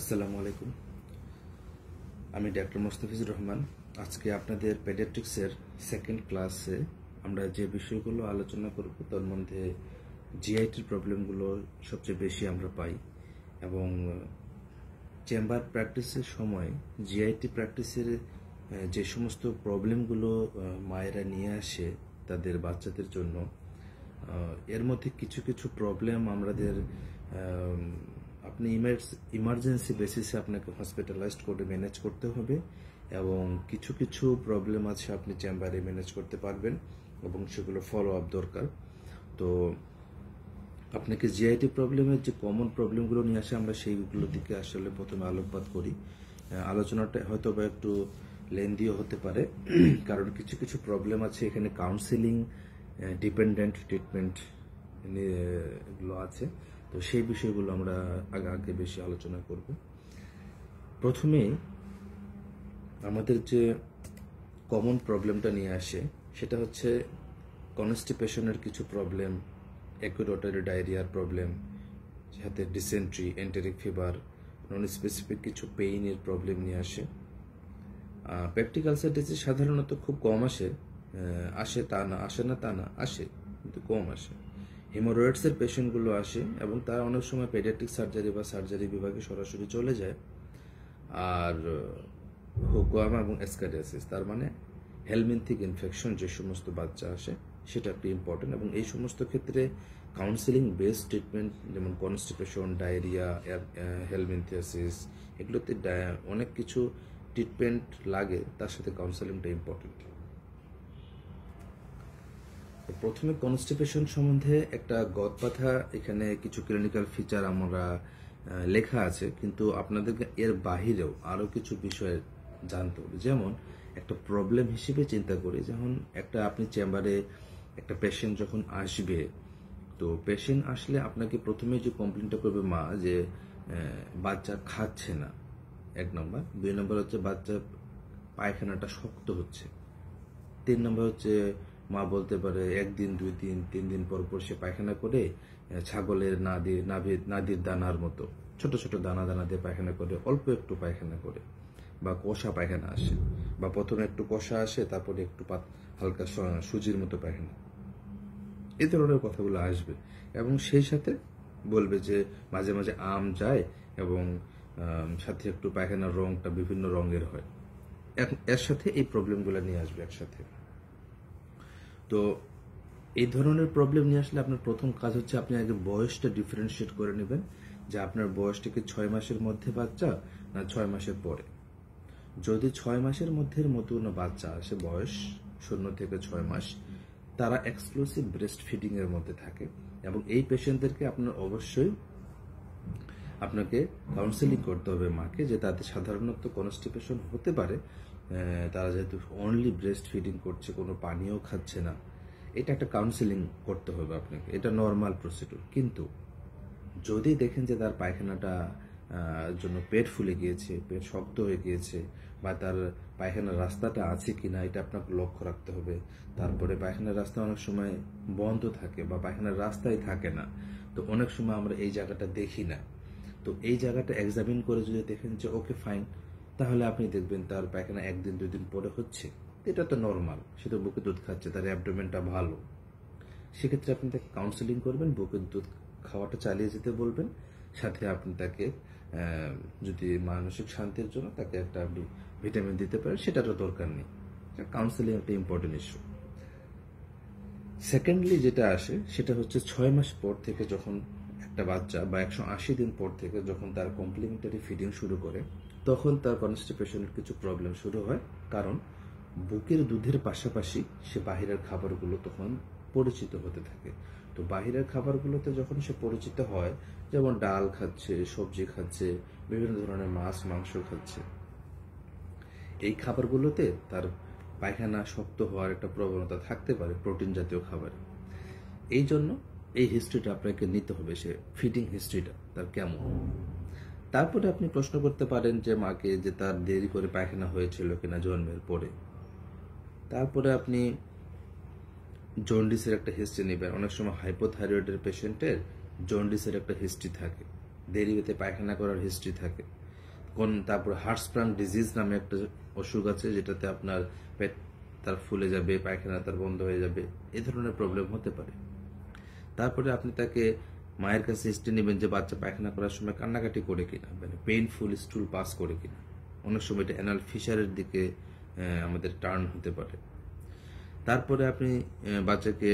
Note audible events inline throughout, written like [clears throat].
আসসালামু আলাইকুম। আমি ডাক্তার মোস্তাফিজুর রহমান। আজকে আপনাদের পেডিয়াট্রিক্সের সেকেন্ড ক্লাসে আমরা যে বিষয়গুলো আলোচনা করব, তার মধ্যে জিআইটির প্রবলেমগুলো সবচেয়ে বেশি আমরা পাই এবং চেম্বার প্র্যাকটিসের সময় জিআইটি প্র্যাকটিসের যে সমস্ত প্রবলেমগুলো মায়েরা নিয়ে আসে তাদের বাচ্চাদের জন্য এর মধ্যে কিছু কিছু প্রবলেম আমাদের আপনি ইমার্জেন্সি বেসিসে আপনাকে হসপিটালাইজড করে ম্যানেজ করতে হবে এবং কিছু কিছু প্রবলেম আছে আপনি চেম্বারে ম্যানেজ করতে পারবেন এবং সেগুলো ফলো আপ দরকার। তো আপনাকে জিআইটি প্রবলেমের যে কমন প্রবলেমগুলো নিয়ে আসে আমরা সেইগুলো দিকে আসলে প্রথমে আলোকপাত করি। আলোচনাটা হয়তো বা একটু লেন্দিও হতে পারে। [clears throat] কারণ কিছু কিছু প্রবলেম আছে এখানে কাউন্সিলিং ডিপেন্ডেন্ট ট্রিটমেন্ট এগুলো আছে। তো সেই বিষয়গুলো আমরা আগে আগে বেশি আলোচনা করব। প্রথমে আমাদের যে কমন প্রবলেমটা নিয়ে আসে, সেটা হচ্ছে কনস্টিপেশনের কিছু প্রবলেম অ্যাকুরোটারি ডায়রিয়ার প্রবলেম সাথে dysentery enteric fever non specific কিছু পেইনের প্রবলেম নিয়ে আসে। পেপটিক আলসার ডিজিজ সাধারণত খুব কম আসে আসে তা না, আসে না তা না, আসে, কিন্তু কম আসে। হিমোরয়েডসের পেশেন্টগুলো আসে এবং তারা অনেক সময় পেডিয়াট্রিক সার্জারি বা সার্জারি বিভাগে সরাসরি চলে যায়। আর হুকোয়ামা এবং এসকাডিয়াসিস তার মানে হেলমিন্থিক ইনফেকশন যে সমস্ত বাচ্চা আসে, সেটা একটি ইম্পর্টেন্ট এবং এই সমস্ত ক্ষেত্রে কাউন্সিলিং বেসড ট্রিটমেন্ট যেমন কনস্টিপেশন ডায়রিয়া হেলমিন্থিয়াসিস এগুলোতে অনেক কিছু ট্রিটমেন্ট লাগে, তার সাথে কাউন্সেলিংটা ইম্পর্টেন্ট প্রথমে কনস্টিপেশন সম্বন্ধে একটা গদপাথা এখানে কিছু ক্লিনিক্যাল ফিচার আমরা লেখা আছে, কিন্তু আপনাদেরকে এর বাহিরেও আরও কিছু বিষয়ে জানতে হবে। যেমন, একটা প্রবলেম হিসেবে চিন্তা করি, যেমন একটা আপনি চেম্বারে একটা পেশেন্ট যখন আসবে, তো পেশেন্ট আসলে আপনাকে প্রথমে যে কমপ্লেনটা করবে মা যে বাচ্চা খাচ্ছে না, এক নম্বর দুই নম্বর হচ্ছে বাচ্চা পায়খানাটা শক্ত হচ্ছে। তিন নম্বর হচ্ছে মা বলতে পারে, একদিন, দুই দিন, তিন দিন পর পর সে পায়খানা করে ছাগলের নাদি নাভির নাদির দানার মতো, ছোট ছোট দানা দানা দিয়ে পায়খানা করে, অল্প একটু পায়খানা করে বা কষা পায়খানা আসে বা প্রথমে একটু কষা আসে, তারপরে একটু পাত, হালকা সুজির মতো পায়খানা। এই ধরনের কথাগুলো আসবে এবং সেই সাথে বলবে যে মাঝে মাঝে আম যায় এবং সাথে একটু পায়খানার রংটা বিভিন্ন রঙের হয়। এর সাথে এই প্রবলেমগুলো নিয়ে আসবে একসাথে। তো এই ধরনের প্রবলেম নিয়ে আসলে আপনার প্রথম কাজ হচ্ছে আপনি আগে বয়সটা ডিফারেন্সিয়েট করে নেবেন যে আপনার বয়সটা কি ছয় মাসের মধ্যে বাচ্চা না ছয় মাসের পরে। যদি ছয় মাসের মধ্যে মতো কোনো বাচ্চা আসে, বয়স শূন্য থেকে ছয় মাস, তারা এক্সক্লুসিভ ব্রেস্ট ফিডিং এর মধ্যে থাকে এবং এই পেশেন্টদেরকে আপনার অবশ্যই আপনাকে কাউন্সেলিং করতে হবে মাকে যে তাদের সাধারণত কনস্টিপেশন হতে পারে তারা যেহেতু অনলি ব্রেস্ট ফিডিং করছে, কোনো পানিও খাচ্ছে না, এটা একটা কাউন্সেলিং করতে হবে আপনাকে। এটা নর্মাল প্রসিডিউর কিন্তু যদি দেখেন যে তার পায়খানাটা জন্য পেট ফুলে গিয়েছে, পেট শক্ত হয়ে গিয়েছে, বা তার পায়খানার রাস্তাটা আছে কি না এটা আপনাকে লক্ষ্য রাখতে হবে। তারপরে পায়খানার রাস্তা অনেক সময় বন্ধ থাকে, বা পায়খানার রাস্তায় থাকে না। তো অনেক সময় আমরা এই জায়গাটা দেখি না। তো এই জায়গাটা এক্সামিন করে যদি দেখেন যে ওকে ফাইন তাহলে আপনি দেখবেন তার পায়খানা একদিন, দুই দিন পরে হচ্ছে। এটা তো নর্মাল সে তো বুকে দুধ খাচ্ছে, তার অ্যাবডোমেনটা ভালো। সেক্ষেত্রে আপনি তাকে কাউন্সেলিং করবেন বুকের দুধ খাওয়াটা চালিয়ে যেতে বলবেন। সাথে আপনি তাকে যদি মানসিক শান্তির জন্য তাকে একটা আপনি ভিটামিন দিতে পারেন, সেটারও দরকার নেই। কাউন্সেলিং একটা ইম্পর্টেন্ট ইস্যু সেকেন্ডলি যেটা আসে, সেটা হচ্ছে ছয় মাস পর থেকে যখন একটা বাচ্চা বা একশো আশি দিন পর থেকে যখন তার কমপ্লিমেন্টারি ফিডিং শুরু করে তখন তার কনস্টিপেশনের কিছু প্রবলেম শুরু হয়। কারণ বুকের দুধের পাশাপাশি সে বাহিরের খাবারগুলো তখন পরিচিত হতে থাকে। তো বাহিরের খাবারগুলোতে যখন সে পরিচিত হয়, যেমন ডাল খাচ্ছে, সবজি খাচ্ছে, বিভিন্ন ধরনের মাছ, মাংস খাচ্ছে, এই খাবারগুলোতে তার পায়খানা শক্ত হওয়ার একটা প্রবণতা থাকতে পারে প্রোটিন জাতীয় খাবার। এই জন্য এই হিস্ট্রিটা আপনাকে নিতে হবে, সে ফিডিং হিস্ট্রিটা তার কেমন? তারপরে আপনি প্রশ্ন করতে পারেন যে মাকে যে তার দেরি করে পায়খানা হয়েছিল কিনা জন্মের পরে। তারপরে আপনি জন্ডিসের একটা হিস্ট্রি নেবেন। অনেক সময় হাইপোথাইরয়েডের পেশেন্টের জন্ডিসের একটা হিস্ট্রি থাকে। দেরি দেরিতে পায়খানা করার হিস্ট্রি থাকে। কোন তারপর হার্টস্প্রাং ডিজিজ নামে একটা অসুখ আছে, যেটাতে আপনার পেট তার ফুলে যাবে, পায়খানা তার বন্ধ হয়ে যাবে, এ ধরনের প্রবলেম হতে পারে। তারপরে আপনি তাকে মায়ের কাছে হিস্ট্রি নেবেন যে বাচ্চা পায়খানা করার সময় কান্নাকাটি করে কিনা মানে পেইনফুল স্টুল পাস করে কিনা। অনেক সময় এটা অ্যানাল ফিশারের দিকে আমাদের টার্ন হতে পারে। তারপরে আপনি বাচ্চাকে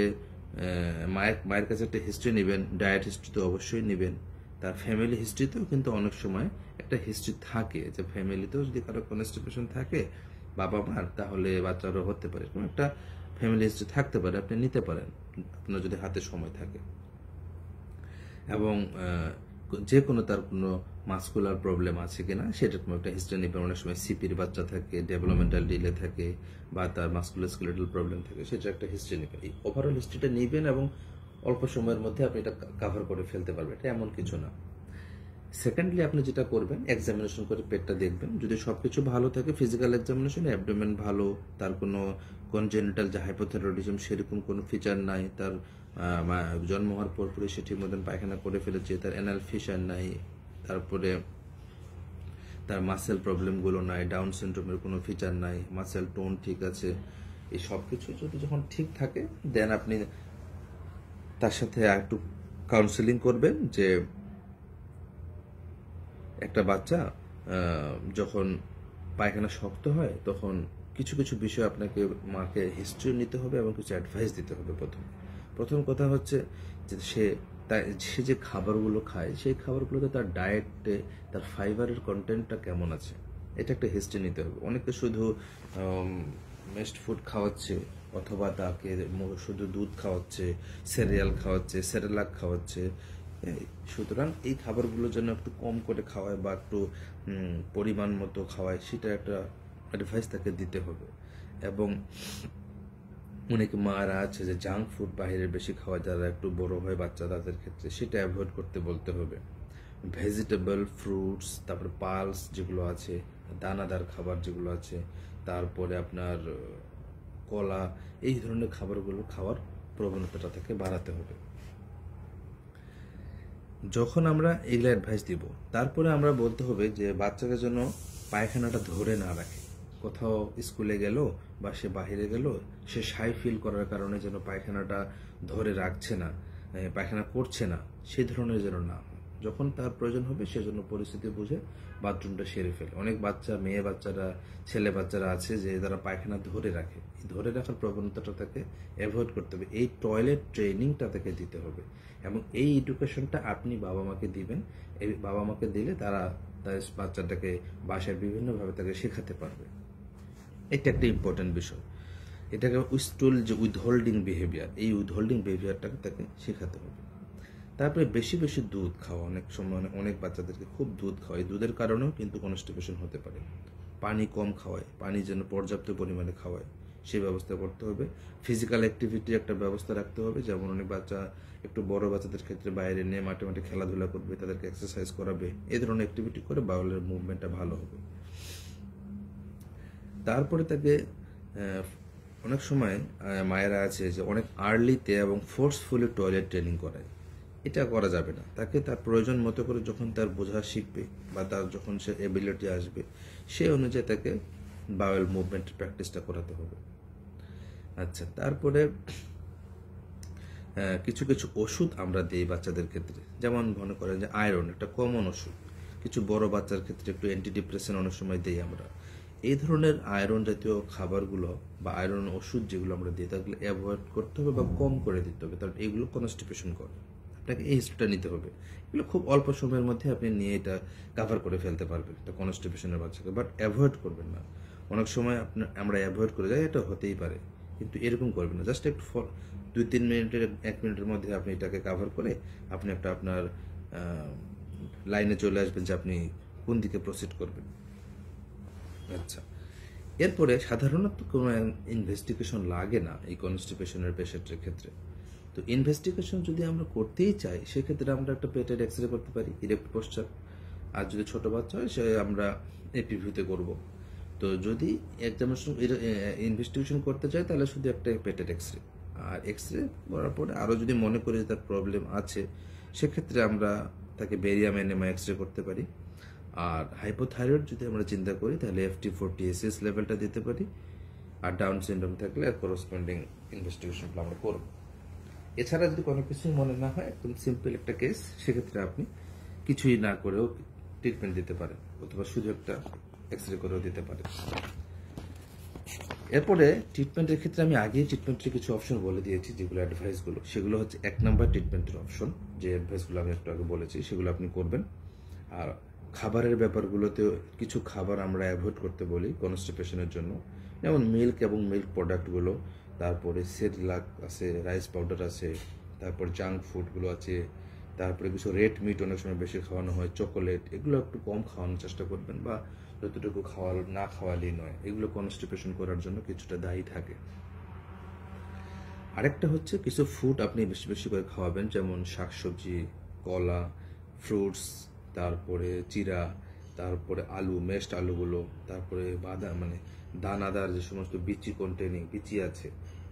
মায়ের মায়ের কাছে একটা হিস্ট্রি নেবেন ডায়েট হিস্ট্রি তো অবশ্যই নেবেন। তার ফ্যামিলি হিস্ট্রিতেও কিন্তু অনেক সময় একটা হিস্ট্রি থাকে যে ফ্যামিলিতেও যদি কারও কনস্টিপেশন থাকে, বাবা মার, তাহলে বাচ্চারও হতে পারে। এরকম একটা ফ্যামিলি হিস্ট্রি থাকতে পারে, আপনি নিতে পারেন। আপনার যদি হাতে সময় থাকে। এবং যে কোনো তার কোনো মাস্কুলার প্রবলেম আছে কিনা কোনো একটা হিস্ট্রি নিবে অনেক সময় সিপির বাচ্চা থাকে ডেভেলপমেন্টাল ডিলে থাকে, বা তার মাস্কুলার স্কেলেটাল প্রবলেম থাকে, সেটা একটা হিস্ট্রি নেবেন এই ওভারঅল হিস্ট্রিটা নিবেন এবং অল্প সময়ের মধ্যে আপনি এটা কাভার করে ফেলতে পারবেন। এটা এমন কিছু না। সেকেন্ডলি আপনি যেটা করবেন এক্সামিনেশন করে পেটটা দেখবেন। যদি সব কিছু ভালো থাকে ফিজিক্যাল এক্সামিনেশন অ্যাবডোমেন ভালো, তার কোনো কনজেনিটাল যে হাইপোথেরোডিজম সেরকম কোনো ফিচার নাই, তার জন্ম হওয়ার পরপরই সে ঠিক মতন পায়খানা করে ফেলেছে, তার অ্যানাল ফিশার নাই, তারপরে তার মাসেল প্রবলেমগুলো নাই ডাউন সিনড্রোমের কোনো ফিচার নাই মাসেল টোন ঠিক আছে। এই সব কিছু যদি যখন ঠিক থাকে দেন আপনি তার সাথে একটু কাউন্সেলিং করবেন যে একটা বাচ্চা যখন পায়খানা শক্ত হয়, তখন কিছু কিছু বিষয় আপনাকে মাকে হিস্ট্রি নিতে হবে এবং কিছু অ্যাডভাইস দিতে হবে প্রথম। প্রথম কথা হচ্ছে যে সে সে যে খাবারগুলো খায়, সেই খাবারগুলোতে তার ডায়েটে তার ফাইবারের কন্টেন্টটা কেমন আছে, এটা একটা হিস্ট্রি নিতে হবে। অনেকে শুধু মেস্ট ফুড খাওয়াচ্ছে, অথবা তাকে শুধু দুধ খাওয়াচ্ছে সেরিয়াল খাওয়াচ্ছে সেরেলাক খাওয়াচ্ছে সুতরাং এই খাবারগুলো যেন একটু কম করে খাওয়ায় বা একটু পরিমাণ মতো খাওয়ায়, সেটা একটা অ্যাডভাইস তাকে দিতে হবে। এবং অনেক মারা আছে যে জাঙ্ক ফুড বাইরের বেশি খাওয়া যারা একটু বড় হয় বাচ্চা, তাদের ক্ষেত্রে সেটা অ্যাভয়েড করতে বলতে হবে। ভেজিটেবল ফ্রুটস তারপরে পালস যেগুলো আছে, দানাদার খাবার যেগুলো আছে, তারপরে আপনার, কলা, এই ধরনের খাবারগুলো খাওয়ার প্রবণতাটা তাকে বাড়াতে হবে। যখন আমরা এগুলো অ্যাডভাইস দিব, তারপরে আমরা বলতে হবে যে বাচ্চাকে যেন পায়খানাটা ধরে না রাখে। কোথাও স্কুলে গেল বা সে বাইরে গেল, সে সাই ফিল করার কারণে যেন পায়খানাটা ধরে রাখছে না পায়খানা করছে না সেই ধরনের যেন না যখন তার প্রয়োজন হবে সেজন্য পরিস্থিতি বুঝে বাথরুমটা সেরে ফেলে। অনেক বাচ্চা, মেয়ে বাচ্চারা, ছেলে বাচ্চারা আছে যে তারা পায়খানা ধরে রাখে। ধরে রাখার প্রবণতাটা তাকে অ্যাভয়েড করতে হবে। এই টয়লেট ট্রেনিংটা তাকে দিতে হবে। এবং এই এডুকেশনটা আপনি বাবা মাকে দিবেন। এই বাবা মাকে দিলে তারা তার বাচ্চাটাকে বাসায় বিভিন্নভাবে তাকে শেখাতে পারবে। এটা একটা ইম্পর্টেন্ট বিষয়। এটাকে উইস্টুল যে উইথহোল্ডিং বিহেভিয়ার এই উইথহোল্ডিং বিহেভিয়ারটাকে তাকে শেখাতে হবে। তারপরে বেশি বেশি দুধ খাওয়া। অনেক সময় অনেক- অনেক বাচ্চাদেরকে খুব দুধ খাওয়ায়। দুধের কারণেও কিন্তু কনস্টিপেশন হতে পারে। পানি কম খাওয়ায়। পানি যেন পর্যাপ্ত পরিমাণে খাওয়ায়। সেই ব্যবস্থা করতে হবে। ফিজিক্যাল অ্যাক্টিভিটির একটা ব্যবস্থা রাখতে হবে। যেমন অনেক বাচ্চা, একটু বড় বাচ্চাদের ক্ষেত্রে বাইরে নিয়ে মাঠে মাঠে খেলাধুলা করবে, তাদেরকে এক্সারসাইজ করাবে। এই ধরনের অ্যাক্টিভিটি করে বাউলের মুভমেন্টটা ভালো হবে। তারপরে তাকে অনেক সময় মায়েরা আছে যে অনেক আর্লিতে এবং ফোর্সফুলি টয়লেট ট্রেনিং করায়। এটা করা যাবে না। তাকে তার প্রয়োজন মতো করে যখন তার বোঝা শিখবে বা তার যখন সে এবিলিটি আসবে, সে অনুযায়ী তাকে বাওয়েল মুভমেন্ট প্র্যাকটিসটা করাতে হবে। আচ্ছা তারপরে কিছু কিছু ওষুধ আমরা দিই বাচ্চাদের ক্ষেত্রে। যেমন মনে করেন যে আয়রন একটা কমন ওষুধ। কিছু বড় বাচ্চার ক্ষেত্রে একটু অ্যান্টিডিপ্রেশন অনেক সময় দিই আমরা। এই ধরনের আয়রন জাতীয় খাবারগুলো বা আয়রন ওষুধ যেগুলো আমরা দিই, তাগুলো অ্যাভয়েড করতে হবে বা কম করে দিতে হবে। কারণ এগুলো কনস্টিপেশন করে। আপনাকে এই হিস্ট্রিটা নিতে হবে। এগুলো খুব অল্প সময়ের মধ্যে আপনি নিয়ে এটা কাভার করে ফেলতে পারবেন এটা কনস্টিপেশনের বাচ্চাকে। বাট অ্যাভয়েড করবেন না। অনেক সময় আপনার আমরা অ্যাভয়েড করে যাই, এটা হতেই পারে। কিন্তু এরকম করবেন না। জাস্ট একটু ফর- দুই, তিন মিনিটের, এক মিনিটের মধ্যে আপনি এটাকে কাভার করে আপনি একটা আপনার লাইনে চলে আসবেন যে আপনি কোন দিকে প্রসিড করবেন। আচ্ছা। এরপরে সাধারণত কোনো ইনভেস্টিগেশন লাগে না এই কনস্টিপেশনের পেশেন্টের ক্ষেত্রে। তো ইনভেস্টিগেশন যদি আমরা করতেই চাই, সেক্ষেত্রে আমরা একটা পেটের এক্স রে করতে পারি ইরেক্ট পোস্টার আর যদি ছোটো বাচ্চা হয়, সে আমরা এপিভিতে করব। তো যদি এক্সামিনেশন ইনভেস্টিগেশন করতে চায়, তাহলে শুধু একটা পেটের এক্স রে আর এক্স রে করার পরে আরও যদি মনে করি তার প্রবলেম আছে, সেক্ষেত্রে আমরা তাকে বেরিয়াম এনেমা এক্স রে করতে পারি। আর হাইপোথাইরয়েড যদি আমরা চিন্তা করি, তাহলে এফটি ফোরটি এসএস লেভেলটা দিতে পারি। আর ডাউন সিন্ড্রোম থাকলে করসপন্ডিং ইনভেস্টিগেশনগুলো আমরা করব। এছাড়া যদি কোনো কিছুই মনে না হয়, একদম সিম্পল একটা কেস সেক্ষেত্রে আপনি কিছুই না করেও ট্রিটমেন্ট দিতে পারেন। অথবা শুধু একটা এক্স রে করেও দিতে পারে। এরপরে ট্রিটমেন্টের ক্ষেত্রে আমি আগেই ট্রিটমেন্টের কিছু অপশন বলে দিয়েছি, যেগুলো অ্যাডভাইসগুলো সেগুলো হচ্ছে এক নাম্বার ট্রিটমেন্টের অপশন যে অ্যাডভাইসগুলো আমি একটু আগে বলেছি, সেগুলো আপনি করবেন। আর খাবারের ব্যাপারগুলোতে কিছু খাবার আমরা অ্যাভয়েড করতে বলি কনস্টিপেশনের জন্য। যেমন মিল্ক এবং মিল্ক প্রোডাক্টগুলো তারপরে সেরিলাক আছে রাইস পাউডার আছে, তারপর জাঙ্ক ফুডগুলো আছে, তারপরে কিছু রেড মিট অনেক সময় বেশি খাওয়ানো হয় চকোলেট এগুলো একটু কম খাওয়ানোর চেষ্টা করবেন বা যতটুকু খাওয়া না খাওয়ালেই নয়। এগুলো কনস্টিপেশন করার জন্য কিছুটা দায়ী থাকে। আরেকটা হচ্ছে কিছু ফুড আপনি বেশি বেশি করে খাওয়াবেন, যেমন শাকসবজি, কলা ফ্রুটস তারপরে চিরা, তারপরে আলু মেস্ট আলুগুলো, তারপরে বাদাম মানে দানাদার যে সমস্ত বিচি কন্টেনিং বিচি আছে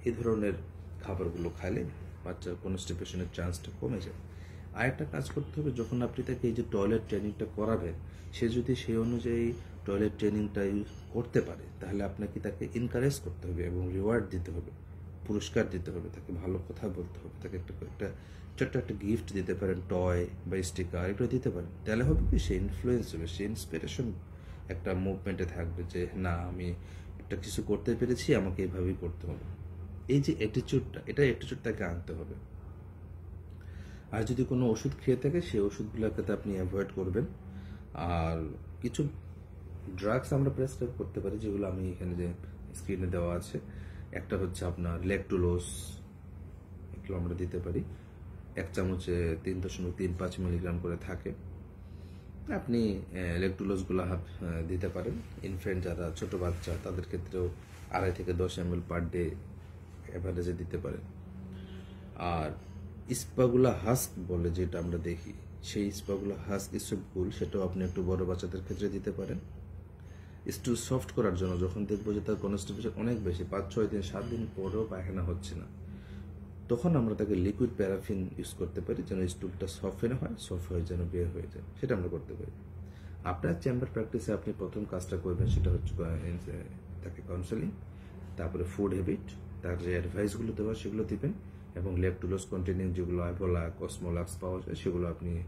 এই ধরনের খাবারগুলো খাইলে বাচ্চার কনস্টিপেশনের চান্সটা কমে যায়। আরেকটা কাজ করতে হবে, যখন আপনি তাকে এই যে টয়লেট ট্রেনিংটা করাবেন, সে যদি সেই অনুযায়ী টয়লেট ট্রেনিংটা ইউজ করতে পারে, তাহলে আপনাকে তাকে এনকারেজ করতে হবে এবং রিওয়ার্ড দিতে হবে, পুরস্কার দিতে হবে, তাকে ভালো কথা বলতে হবে, তাকে একটা একটা ছোট্ট একটা গিফট দিতে পারেন টয় বা স্টিকার এগুলো দিতে পারেন, তাহলে হবে কি সে ইনফ্লুয়েন্স হবে সে ইন্সপিরেশন একটা মুভমেন্টে থাকবে যে না, আমি একটা কিছু করতে পেরেছি, আমাকে এইভাবেই করতে হবে। এই যে অ্যাটিচিউডটা এটা অ্যাটিচিউড তাকে আনতে হবে। আর যদি কোনো ওষুধ খেয়ে থাকে সেই ওষুধগুলোকে আপনি অ্যাভয়েড করবেন। আর কিছু ড্রাগস আমরা প্রেসক্রাইব করতে পারি, যেগুলো আমি এখানে যে স্ক্রিনে দেওয়া আছে। একটা হচ্ছে আপনার লেকটুলোস এগুলো আমরা দিতে পারি। এক চামচে তিন দশমিক তিন পাঁচ মিলিগ্রাম করে থাকে। আপনি লেকটুলোসগুলো দিতে পারেন। ইনফ্যান্ট যারা ছোট বাচ্চা, তাদের ক্ষেত্রেও আড়াই থেকে দশ এম এল পার ডে অ্যাভারেজে দিতে পারেন। আর ইস্পাগুলা হাস্ক বলে যেটা আমরা দেখি, সেই ইস্পাগুলা হাস্ক ইসবগুল সেটাও আপনি একটু বড় বাচ্চাদের ক্ষেত্রে দিতে পারেন। একটু সফট করার জন্য যখন দেখব যে তার কনস্টিপেশন অনেক বেশি, পাঁচ, ছয় দিন, সাত দিন পরেও পায়খানা হচ্ছে না। তখন আমরা তাকে লিকুইড প্যারাফিন ইউজ করতে পারি যেন স্টুলটা সফট হয় সফট হয়ে যেন বের হয়ে যায়। সেটা আমরা করতে পারি। আপনার চেম্বার প্র্যাকটিসে আপনি প্রথম কাজটা করবেন সেটা হচ্ছে তাকে কাউন্সেলিং তারপরে ফুড হ্যাবিট তার যে অ্যাডভাইসগুলো দেওয়া সেগুলো দিবেন এবং লেপটুলোস কন্টেনিং যেগুলো অ্যাভোলা কসমোলাক্স পাওয়া যায় সেগুলো আপনি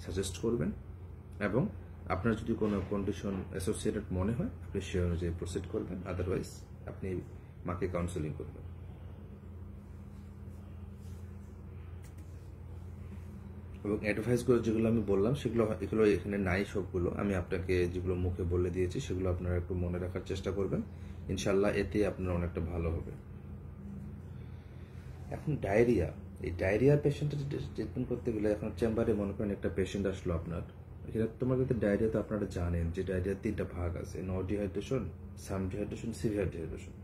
সাজেস্ট করবেন এবং আপনার যদি কোনো কন্ডিশন অ্যাসোসিয়েটেড মনে হয়, আপনি সে অনুযায়ী প্রসিড করবেন আদারওয়াইজ আপনি মাকে কাউন্সেলিং করবেন। এবং অ্যাডভাইসগুলো যেগুলো আমি বললাম, সেগুলো এগুলো এখানে নাই সবগুলো। আমি আপনাকে যেগুলো মুখে বলে দিয়েছি, সেগুলো আপনারা একটু মনে রাখার চেষ্টা করবেন। ইনশাল্লাহ এতে আপনার অনেকটা ভালো হবে। এখন ডায়রিয়া এই ডায়রিয়া পেশেন্টের ট্রিটমেন্ট করতে গেলে এখন চেম্বারে মনে করেন একটা পেশেন্ট আসলো আপনার। তোমার কিন্তু ডায়রিয়া তো আপনারা জানেন যে ডায়রিয়ার তিনটা ভাগ আছে non dehydration some dehydration severe dehydration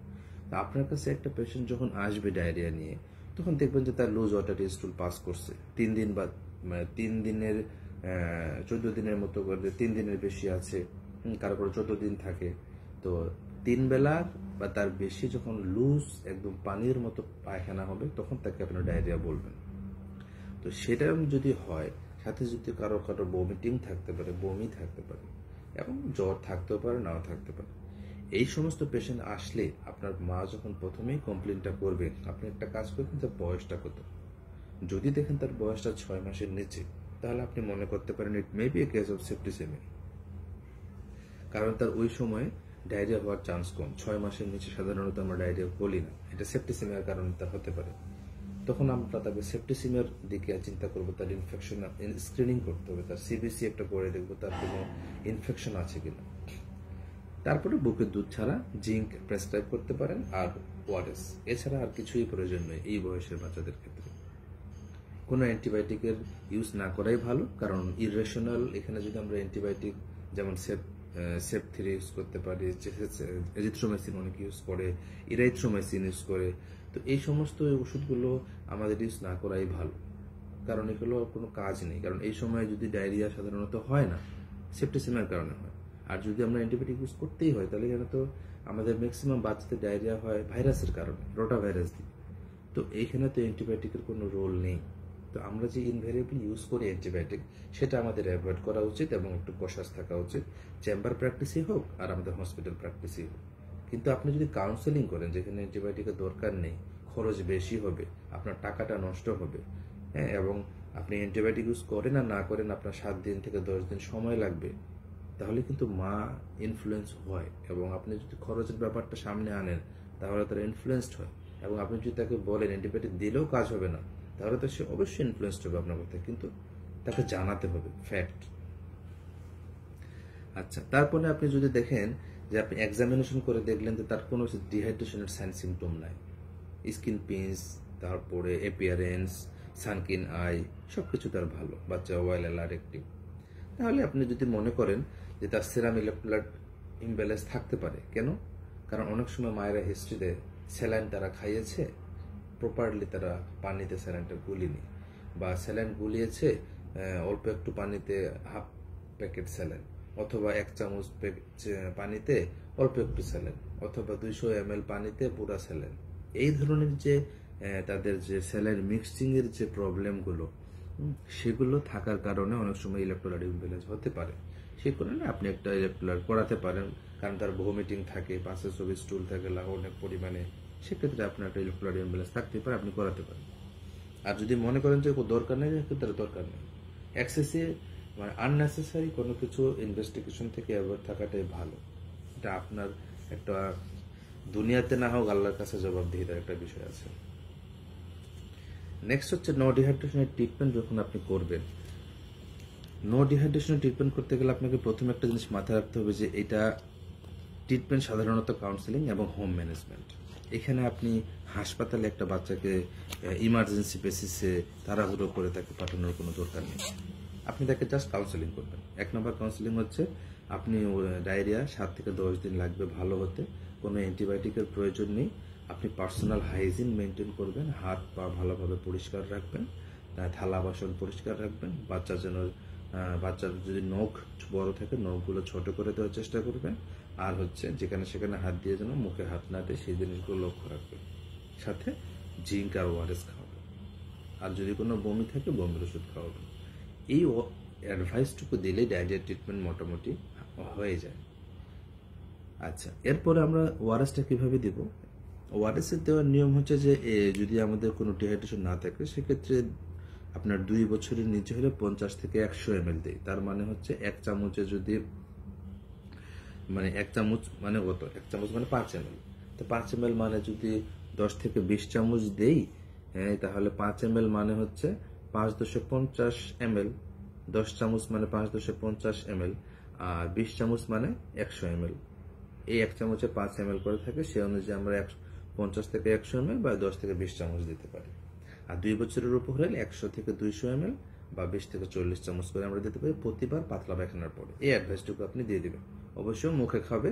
আপনার কাছে একটা পেশেন্ট যখন আসবে ডায়রিয়া নিয়ে, তখন দেখবেন যে তার লুজ ওয়াটার স্টুল পাস করছে। তিন দিন বা তিন দিনের চোদ্দ দিনের মতো করে তিন দিনের বেশি আছে কারও কারও চোদ্দ দিন থাকে। তো তিন বেলা বা তার বেশি যখন লুজ একদম পানির মতো পায়খানা হবে, তখন তাকে আপনার ডায়রিয়া বলবেন। তো সেটা যদি হয় সাথে যদি কারও কারও বমিটিং থাকতে পারে, বমি থাকতে পারে, এবং জ্বর থাকতেও পারে, নাও থাকতে পারে, এই সমস্ত পেশেন্ট আসলে আপনার মা যখন প্রথমেই কমপ্লেনটা করবে, আপনি একটা কাজ করবেন তার বয়সটা কত। যদি দেখেন তার বয়সটা ছয় মাসের নিচে, তাহলে আপনি মনে করতে পারেন it may be a case of septicaemia কারণ তার ওই সময়ে ডায়রিয়া হওয়ার চান্স কম। ছয় মাসের নিচে সাধারণত আমরা ডায়রিয়া বলি না। এটা সেফটি সেপ্টিসেমিয়ার কারণে তার হতে পারে। তখন আমরা তাকে সেপ্টিসিমিয়ার দিকে চিন্তা করব তার ইনফেকশন স্ক্রিনিং করতে হবে তার সিবিসি একটা করে দেখব তার কোনো ইনফেকশন আছে কিনা তারপরে বুকের দুধ ছাড়া জিঙ্ক প্রেসক্রাইব করতে পারেন আর ওয়ারেস এছাড়া আর কিছুই প্রয়োজন নেই এই বয়সের বাচ্চাদের ক্ষেত্রে কোনো অ্যান্টিবায়োটিকের ইউজ না করাই ভালো কারণ ইরেশনাল এখানে যদি আমরা অ্যান্টিবায়োটিক যেমন সেপ সেপ থ্রি ইউজ করতে পারি এজিথ্রোমাইসিন অনেক ইউজ করে ইরাইথ্রোমাইসিন ইউজ করে তো এই সমস্ত ওষুধগুলো আমাদের ইউজ না করাই ভালো। কারণ এগুলো কোনো কাজ নেই। কারণ এই সময় যদি ডায়রিয়া সাধারণত হয় না সেপ্টিসিমের কারণে হয়। আর যদি আমরা অ্যান্টিবায়োটিক ইউজ করতেই হয়, তাহলে এখানে তো আমাদের ম্যাক্সিমাম বাচ্চাদের ডায়রিয়া হয় ভাইরাসের কারণে, রোটা ভাইরাস দিয়ে। তো এইখানে তো অ্যান্টিবায়োটিকের কোনো রোল নেই। তো আমরা যে ইনভেরিয়েবলি ইউজ করি অ্যান্টিবায়োটিক সেটা আমাদের অ্যাভয়েড করা উচিত এবং একটু কষাস থাকা উচিত। চেম্বার প্র্যাকটিসই হোক আর আমাদের হসপিটাল প্র্যাকটিসই হোক। কিন্তু আপনি যদি কাউন্সেলিং করেন, যেখানে অ্যান্টিবায়োটিকের দরকার নেই, খরচ বেশি হবে, আপনার টাকাটা নষ্ট হবে হ্যাঁ এবং আপনি অ্যান্টিবায়োটিক ইউজ করেন আর না করেন আপনার সাত দিন থেকে দশ দিন সময় লাগবে, তাহলে কিন্তু মা ইনফ্লুয়েন্স হয়, এবং আপনি যদি খরচের ব্যাপারটা সামনে আনেন, তাহলে তারা ইনফ্লুয়েসড হয়, এবং আপনি যদি তাকে বলেন অ্যান্টিবায়োটিক দিলেও কাজ হবে না, তাহলে তো সে অবশ্যই ইনফ্লুয়েসড হবে আপনার কথা কিন্তু তাকে জানাতে হবে ফ্যাক্ট আচ্ছা তারপরে আপনি যদি দেখেন যে আপনি এক্সামিনেশন করে দেখলেন যে তার কোনো ডিহাইড্রেশনের সাইন সিমটম নাই। স্কিন পিন্স তারপরে এপিয়ারেন্স সানকিন আই সব কিছু তার ভালো। বাচ্চা ওয়াইল অ্যালার্জেক্টিভ তাহলে আপনি যদি মনে করেন যে তার সেরাম ইলেকট্রোলাইট ইমব্যালেন্স থাকতে পারে, কেন? কারণ অনেক সময় মায়েরা হিস্ট্রিতে স্যালাইন তারা খাইয়েছে প্রপারলি তারা পানিতে স্যালাইনটা গুলিনি। বা স্যালাইন গুলিয়েছে অল্প একটু পানিতে হাফ প্যাকেট স্যালাইন অথবা এক চামচ পানিতে অল্প একটু স্যালাইন, অথবা দুইশো এম পানিতে পুরা স্যালাইন। এই ধরনের যে তাদের যে স্যালাইন মিক্সিং এর যে প্রবলেমগুলো সেগুলো থাকার কারণে অনেক সময় ইলেকট্রোলাইট ইমব্যালেন্স হতে পারে। সে কারণে আপনি একটা ইলেকট্রোলাইট করাতে পারেন, কারণ তার ভোমিটিং থাকে, পাশে ছবি স্টুল থাকে অনেক পরিমাণে। সেক্ষেত্রে আপনার একটা ইলেকট্রোলাইট ইমব্যালেন্স থাকতে পারে, আপনি করাতে পারেন। আর যদি মনে করেন যে দরকার নেই তার দরকার নেই। অ্যাক্সেসে মানে আননেসেসারি কোনো কিছু ইনভেস্টিগেশন থেকে অ্যাভয়েড থাকাটাই ভালো। এটা আপনার একটা দুনিয়াতে না হোক আল্লাহর কাছে জবাবদিহিতার একটা বিষয় আছে। নেক্সট হচ্ছে নো ডিহাইড্রেশনের ট্রিটমেন্ট যখন আপনি করবেন। নো ডিহাইড্রেশনের ট্রিটমেন্ট করতে গেলে আপনাকে প্রথম একটা জিনিস মাথায় রাখতে হবে যে এটা ট্রিটমেন্ট সাধারণত কাউন্সেলিং এবং হোম ম্যানেজমেন্ট এখানে আপনি হাসপাতালে একটা বাচ্চাকে ইমার্জেন্সি বেসিসে তাড়াহুড়ো করে তাকে পাঠানোর কোনো দরকার নেই। আপনি তাকে জাস্ট কাউন্সেলিং করবেন। এক নম্বর কাউন্সেলিং হচ্ছে, আপনি ডায়রিয়া সাত থেকে দশ দিন লাগবে ভালো হতে, কোনো অ্যান্টিবায়োটিকের প্রয়োজন নেই। আপনি পার্সোনাল হাইজিন মেনটেন করবেন, হাত পা ভালোভাবে পরিষ্কার রাখবেন থালা বাসন পরিষ্কার রাখবেন, বাচ্চা যেন বাচ্চার যদি নখ বড় থাকে, নখগুলো ছোট করে দেওয়ার চেষ্টা করবেন। আর হচ্ছে যেখানে সেখানে হাত দিয়ে যেন মুখে হাত না দেয়, সেই জিনিসগুলো লক্ষ্য রাখবেন। সাথে জিঙ্ক আর ওয়ারেস খাওয়াবেন। আর যদি কোনো বমি থাকে, বমির ওষুধ খাওয়াবেন। এই অ্যাডভাইসটুকু দিলে ডায়রিয়া ট্রিটমেন্ট মোটামুটি হয়ে যায়। আচ্ছা এরপরে আমরা ওয়ারেসটা কীভাবে দিব? ওয়ারেসের দেওয়ার নিয়ম হচ্ছে যে যদি আমাদের কোনো ডিহাইড্রেশন না থাকে, সেক্ষেত্রে আপনার দুই বছরের নিচে হলে পঞ্চাশ থেকে একশো এম এল দেয়। তার মানে হচ্ছে এক চামচে যদি মানে এক চামচ মানে কত? এক চামচ মানে পাঁচ এম এল তো পাঁচ এম এল মানে যদি দশ থেকে বিশ চামচ দেই হ্যাঁ তাহলে পাঁচ এম এল মানে হচ্ছে পাঁচ দশে পঞ্চাশ এম দশ চামচ মানে পাঁচ দশে পঞ্চাশ এম আর বিশ চামচ মানে একশো এম এই এক চামচে পাঁচ এম করে থাকে, সে অনুযায়ী আমরা এক পঞ্চাশ থেকে একশো এম বা দশ থেকে বিশ চামচ দিতে পারি। আর দুই বছরের উপর হলে একশো থেকে দুইশো এম বা বিশ থেকে চল্লিশ চামচ করে আমরা দিতে পারি। প্রতিবার পাতলা পায়খানার পরে। এই অ্যাডভাইসটুকু আপনি দিয়ে দেবেন। অবশ্যই মুখে খাবে,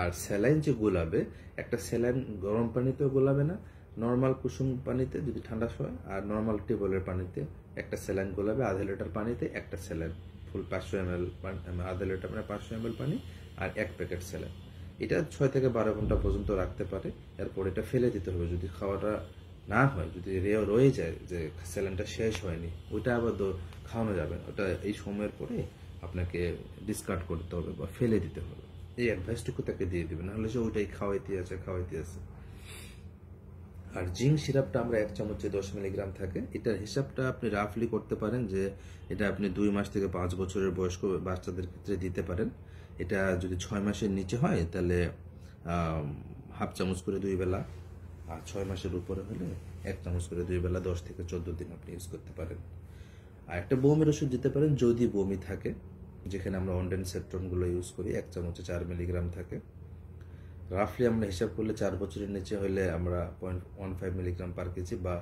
আর স্যালাইন যে গোলাবে, একটা স্যালাইন গরম পানিতেও গোলাবে না নর্মাল কুসুম পানিতে যদি ঠান্ডা হয় আর নর্মাল টেবলের পানিতে একটা স্যালাইন গোলাবে আধা লিটার পানিতে একটা স্যালাইন ফুল পাঁচশো এম এল আধা লিটার মানে পাঁচশো এম পানি আর এক প্যাকেট স্যালাইন এটা ছয় থেকে বারো ঘণ্টা পর্যন্ত রাখতে পারে, এরপর এটা ফেলে দিতে হবে। যদি খাওয়াটা না হয়, যদি রেও রয়ে যায় যে স্যালাইনটা শেষ হয়নি, ওইটা আবার খাওয়ানো যাবে ওটা এই সময়ের পরে আপনাকে ডিসকার্ড করতে হবে বা ফেলে দিতে হবে। এই অ্যাডভাইসটুকু তাকে দিয়ে দেবে নাহলে সে ওইটাই খাওয়াইতে আছে খাওয়াইতে আছে। আর জিঙ্ক সিরাপটা আমরা এক চামচে দশ মিলিগ্রাম থাকে। এটার হিসাবটা আপনি রাফলি করতে পারেন যে এটা আপনি দুই মাস থেকে পাঁচ বছরের বয়স্ক বাচ্চাদের ক্ষেত্রে দিতে পারেন। এটা যদি ছয় মাসের নিচে হয়, তাহলে হাফ চামচ করে দুই বেলা আর ছয় মাসের উপরে হলে এক চামচ করে দুই বেলা দশ থেকে চোদ্দ দিন আপনি ইউজ করতে পারেন। আর একটা বমির ওষুধ দিতে পারেন, যদি বমি থাকে, যেখানে আমরা অন্ডেন সেট্রনগুলো ইউজ করি, এক চামচে চার মিলিগ্রাম থাকে। রাফলি আমরা হিসাব করলে চার বছরের নিচে হলে আমরা point one five milligram per kg বা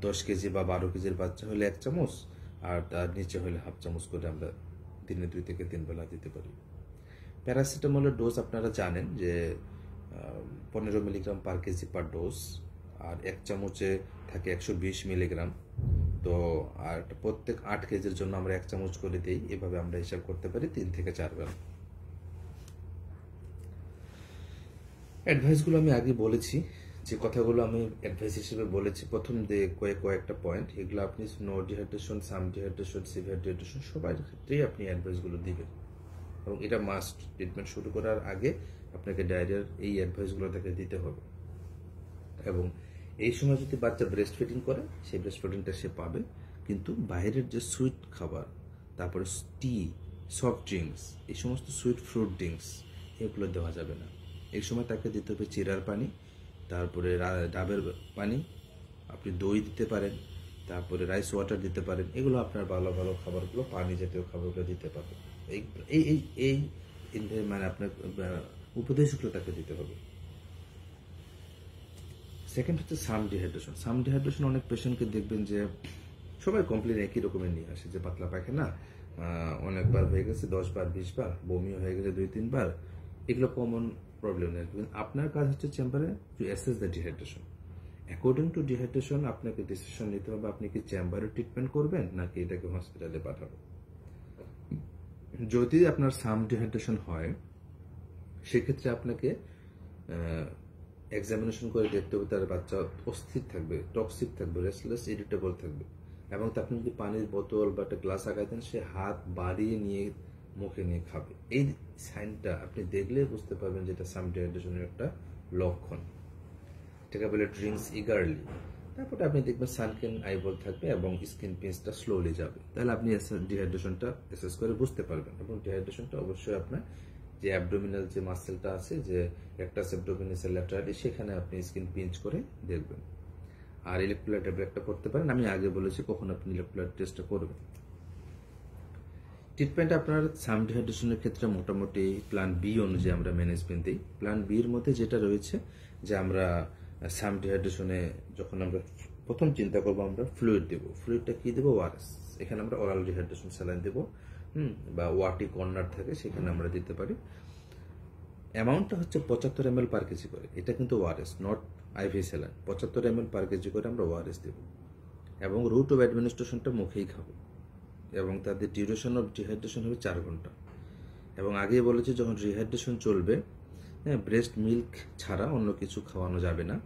দশ কেজি বা বারো কেজির বাচ্চা হলে এক চামচ আর তার নিচে হলে হাফ চামচ করে আমরা দিনে দুই থেকে তিন বেলা দিতে পারি। প্যারাসিটামলের ডোজ আপনারা জানেন যে পনেরো milligram per kg per dose আর এক চামচে থাকে একশো বিশ মিলিগ্রাম তো আর প্রত্যেক আট কেজির জন্য আমরা এক চামচ করে দিই। এভাবে আমরা হিসাব করতে পারি তিন থেকে চার বেলা অ্যাডভাইসগুলো আমি আগে বলেছি, যে কথাগুলো আমি অ্যাডভাইস হিসেবে বলেছি। প্রথম দিয়ে কয়েক কয়েকটা পয়েন্ট এগুলো আপনি no dehydration some dehydration severe dehydration সবার ক্ষেত্রেই আপনি অ্যাডভাইসগুলো দিবেন। এবং এটা মাস্ট ট্রিটমেন্ট শুরু করার আগে আপনাকে ডায়রিয়ার এই অ্যাডভাইসগুলো তাকে দিতে হবে। এবং এই সময় যদি বাচ্চা ব্রেস্ট ফিডিং করে, সেই ব্রেস্ট ফিডিংটা সে পাবে। কিন্তু বাইরের যে সুইট খাবার, তারপরে টি সফট ড্রিঙ্কস এই সমস্ত সুইট ফ্রুট ড্রিঙ্কস এগুলো দেওয়া যাবে না। এই সময় তাকে দিতে হবে চিরার পানি, তারপরে ডাবের পানি, আপনি দই দিতে পারেন, তারপরে রাইস ওয়াটার দিতে পারেন, এগুলো আপনার ভালো ভালো খাবারগুলো পানি জাতীয় খাবারগুলো দিতে পারবেন এই এই এই মানে আপনার উপদেশগুলো তাকে দিতে হবে। সেকেন্ড হচ্ছে সাম ডিহাইড্রেশন সাম ডিহাইড্রেশন অনেক পেশেন্টকে দেখবেন যে সবাই কমপ্লেন একই রকমের নিয়ে আসে, যে পাতলা পায়খানা অনেকবার হয়ে গেছে, দশ বার, বিশ বার, বমি হয়ে গেছে দুই, তিনবার। এগুলো কমন প্রবলেম নেই। আপনার কাজ হচ্ছে চেম্বারে to assess the dehydration according to dehydration আপনাকে ডিসিশন নিতে হবে আপনি কি চেম্বারে ট্রিটমেন্ট করবেন নাকি এটাকে হসপিটালে পাঠাবেন। যদি আপনার সাম ডিহাইড্রেশন হয়, সেক্ষেত্রে আপনাকে এক্সামিনেশন করে দেখতে হবে তার বাচ্চা অস্থির থাকবে টক্সিক থাকবে রেস্টলেস ইরিটেবল থাকবে। এবং আপনি যদি পানির বোতল বা একটা গ্লাস আগাই দেন, সে হাত বাড়িয়ে নিয়ে মুখে নিয়ে খাবে। এই সাইনটা আপনি দেখলে বুঝতে পারবেন যেটা সাম ডিহাইড্রেশনের একটা লক্ষণ। এটাকে বলে ড্রিঙ্কস ইগারলি তারপরে আপনি দেখবেন সানকেন আইবল থাকবে এবং স্কিন পিন্সটা স্লোলি যাবে। তাহলে আপনি ডিহাইড্রেশনটা এসেস করে বুঝতে পারবেন। এবং ডিহাইড্রেশনটা অবশ্যই আপনার যে অ্যাবডোমিনাল যে মাসেলটা আছে, যে একটা অ্যাবডোমিনাস ল্যাটারালি সেখানে আপনি স্কিন পিঞ্চ করে দেখবেন। আর ইলেকট্রোলাইট ট্যাবলেটটা করতে পারেন। আমি আগে বলেছি কখন আপনি ইলেকট্রোলাইট টেস্টটা করবেন। ট্রিটমেন্ট আপনার সাম ডিহাইড্রেশনের ক্ষেত্রে মোটামুটি প্ল্যান বি অনুযায়ী আমরা ম্যানেজমেন্ট দিই। প্ল্যান বির মধ্যে যেটা রয়েছে যে আমরা সাম ডিহাইড্রেশনে যখন আমরা প্রথম চিন্তা করব, আমরা ফ্লুইড দেবো। ফ্লুইডটা কি দেবো? ওয়ারেস এখানে আমরা ওরাল ডিহাইড্রেশন স্যালাইন দেবো, হুম, বা ওয়াটি কর্নার থাকে, সেখানে আমরা দিতে পারি। অ্যামাউন্টটা হচ্ছে পঁচাত্তর এম এল পার কেজি করে। এটা কিন্তু ওয়ারেস নট আইভি স্যালাইন পঁচাত্তর এম এল পার কেজি করে আমরা ওয়ারেস দেবো। এবং রুট অফ অ্যাডমিনিস্ট্রেশনটা মুখেই খাব। এবং তাদের ডিউরেশন অফ ডিহাইড্রেশন হবে চার ঘণ্টা। এবং আগেই বলেছে, যখন রিহাইড্রেশন চলবে হ্যাঁ ব্রেস্ট মিল্ক ছাড়া অন্য কিছু খাওয়ানো যাবে না।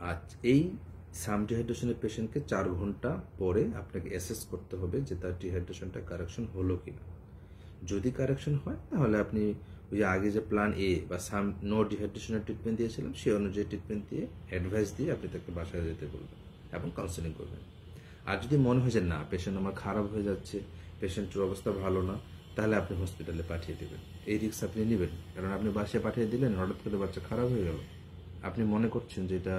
আর এই সাম ডিহাইড্রেশনের পেশেন্টকে চার ঘণ্টা পরে আপনাকে অ্যাসেস করতে হবে যে তার ডিহাইড্রেশনটা কারেকশন হলো কি না যদি কারেকশন হয়, তাহলে আপনি ওই আগে যে প্ল্যান এ বা সাম নো ডিহাইড্রেশনের ট্রিটমেন্ট দিয়েছিলাম, সেই অনুযায়ী ট্রিটমেন্ট দিয়ে অ্যাডভাইস দিয়ে আপনি তাকে বাসায় যেতে বলবেন এবং কাউন্সেলিং করবেন। আর যদি মনে হয় যে না পেশেন্ট আমার খারাপ হয়ে যাচ্ছে পেশেন্টের অবস্থা ভালো না, তাহলে আপনি হসপিটালে পাঠিয়ে দেবেন। এই রিস্ক আপনি নেবেন। কারণ আপনি বাসায় পাঠিয়ে দিলেন, হঠাৎ করে বাচ্চা খারাপ হয়ে গেল। আপনি মনে করছেন যে এটা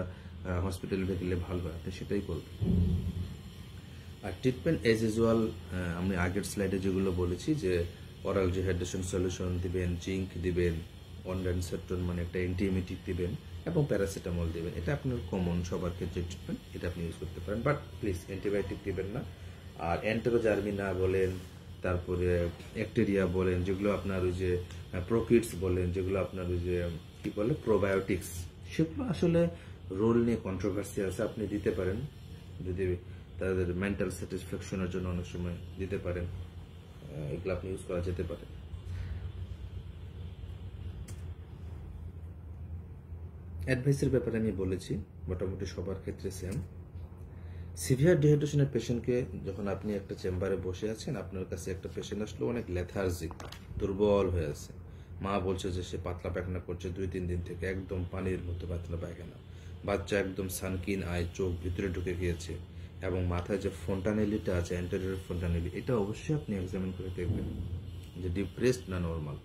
হসপিটালে গেলে ভালো হয় আপনি সেটাই করবেন। আর ট্রিটমেন্ট এজ ইউজুয়াল আমি আগের স্লাইডে যেগুলো বলেছি, যে অরাল রিহাইড্রেশন সলিউশন দিবেন জিঙ্ক দিবেন অনডানসেটন মানে একটা অ্যান্টিএমেটিক দিবেন এবং প্যারাসিটামল দিবেন। এটা আপনার কমন সবার ক্ষেত্রে ট্রিটমেন্ট এটা আপনি ইউজ করতে পারেন। বাট প্লিজ অ্যান্টিবায়োটিক দেবেন না। আর অ্যান্টেরোজার্মিনা বলেন, তারপরে ব্যাকটেরিয়া বলেন, যেগুলো আপনার ওই যে প্রোকিডস বলেন, যেগুলো আপনার ওই যে, কি বলে প্রোবায়োটিক্স সেগুলো আসলে রোল নিয়ে কন্ট্রোভার্সি আছে, আপনি দিতে পারেন। যদি তাদের মেন্টাল স্যাটিসফ্যাকশনের জন্য অনেক সময় দিতে পারেন এগুলো আপনি ইউজ করা যেতে পারে। অ্যাডভাইসের ব্যাপারে আমি বলেছি, মোটামুটি সবার ক্ষেত্রে সেম সিভিয়ার ডিহাইড্রেশনের পেশেন্টকে যখন আপনি একটা চেম্বারে বসে আছেন, আপনার কাছে একটা পেশেন্ট আসলো, অনেক লেথার্জিক দুর্বল হয়ে আছে। মা বলছে যে সে পাতলা পায়খানা করছে দুই, তিন দিন থেকে, একদম পানির মতো পাতলা পায়খানা। বাচ্চা একদম সানকিন আয়, চোখ ভিতরে ঢুকে গিয়েছে এবং মাথায় যে ফোন্টানেলিটা আছে অ্যান্টেরিয়র ফোন্টানেলি এটা অবশ্যই আপনি এক্সামিন করে দেখবেন যে ডিপ্রেসড না নর্মাল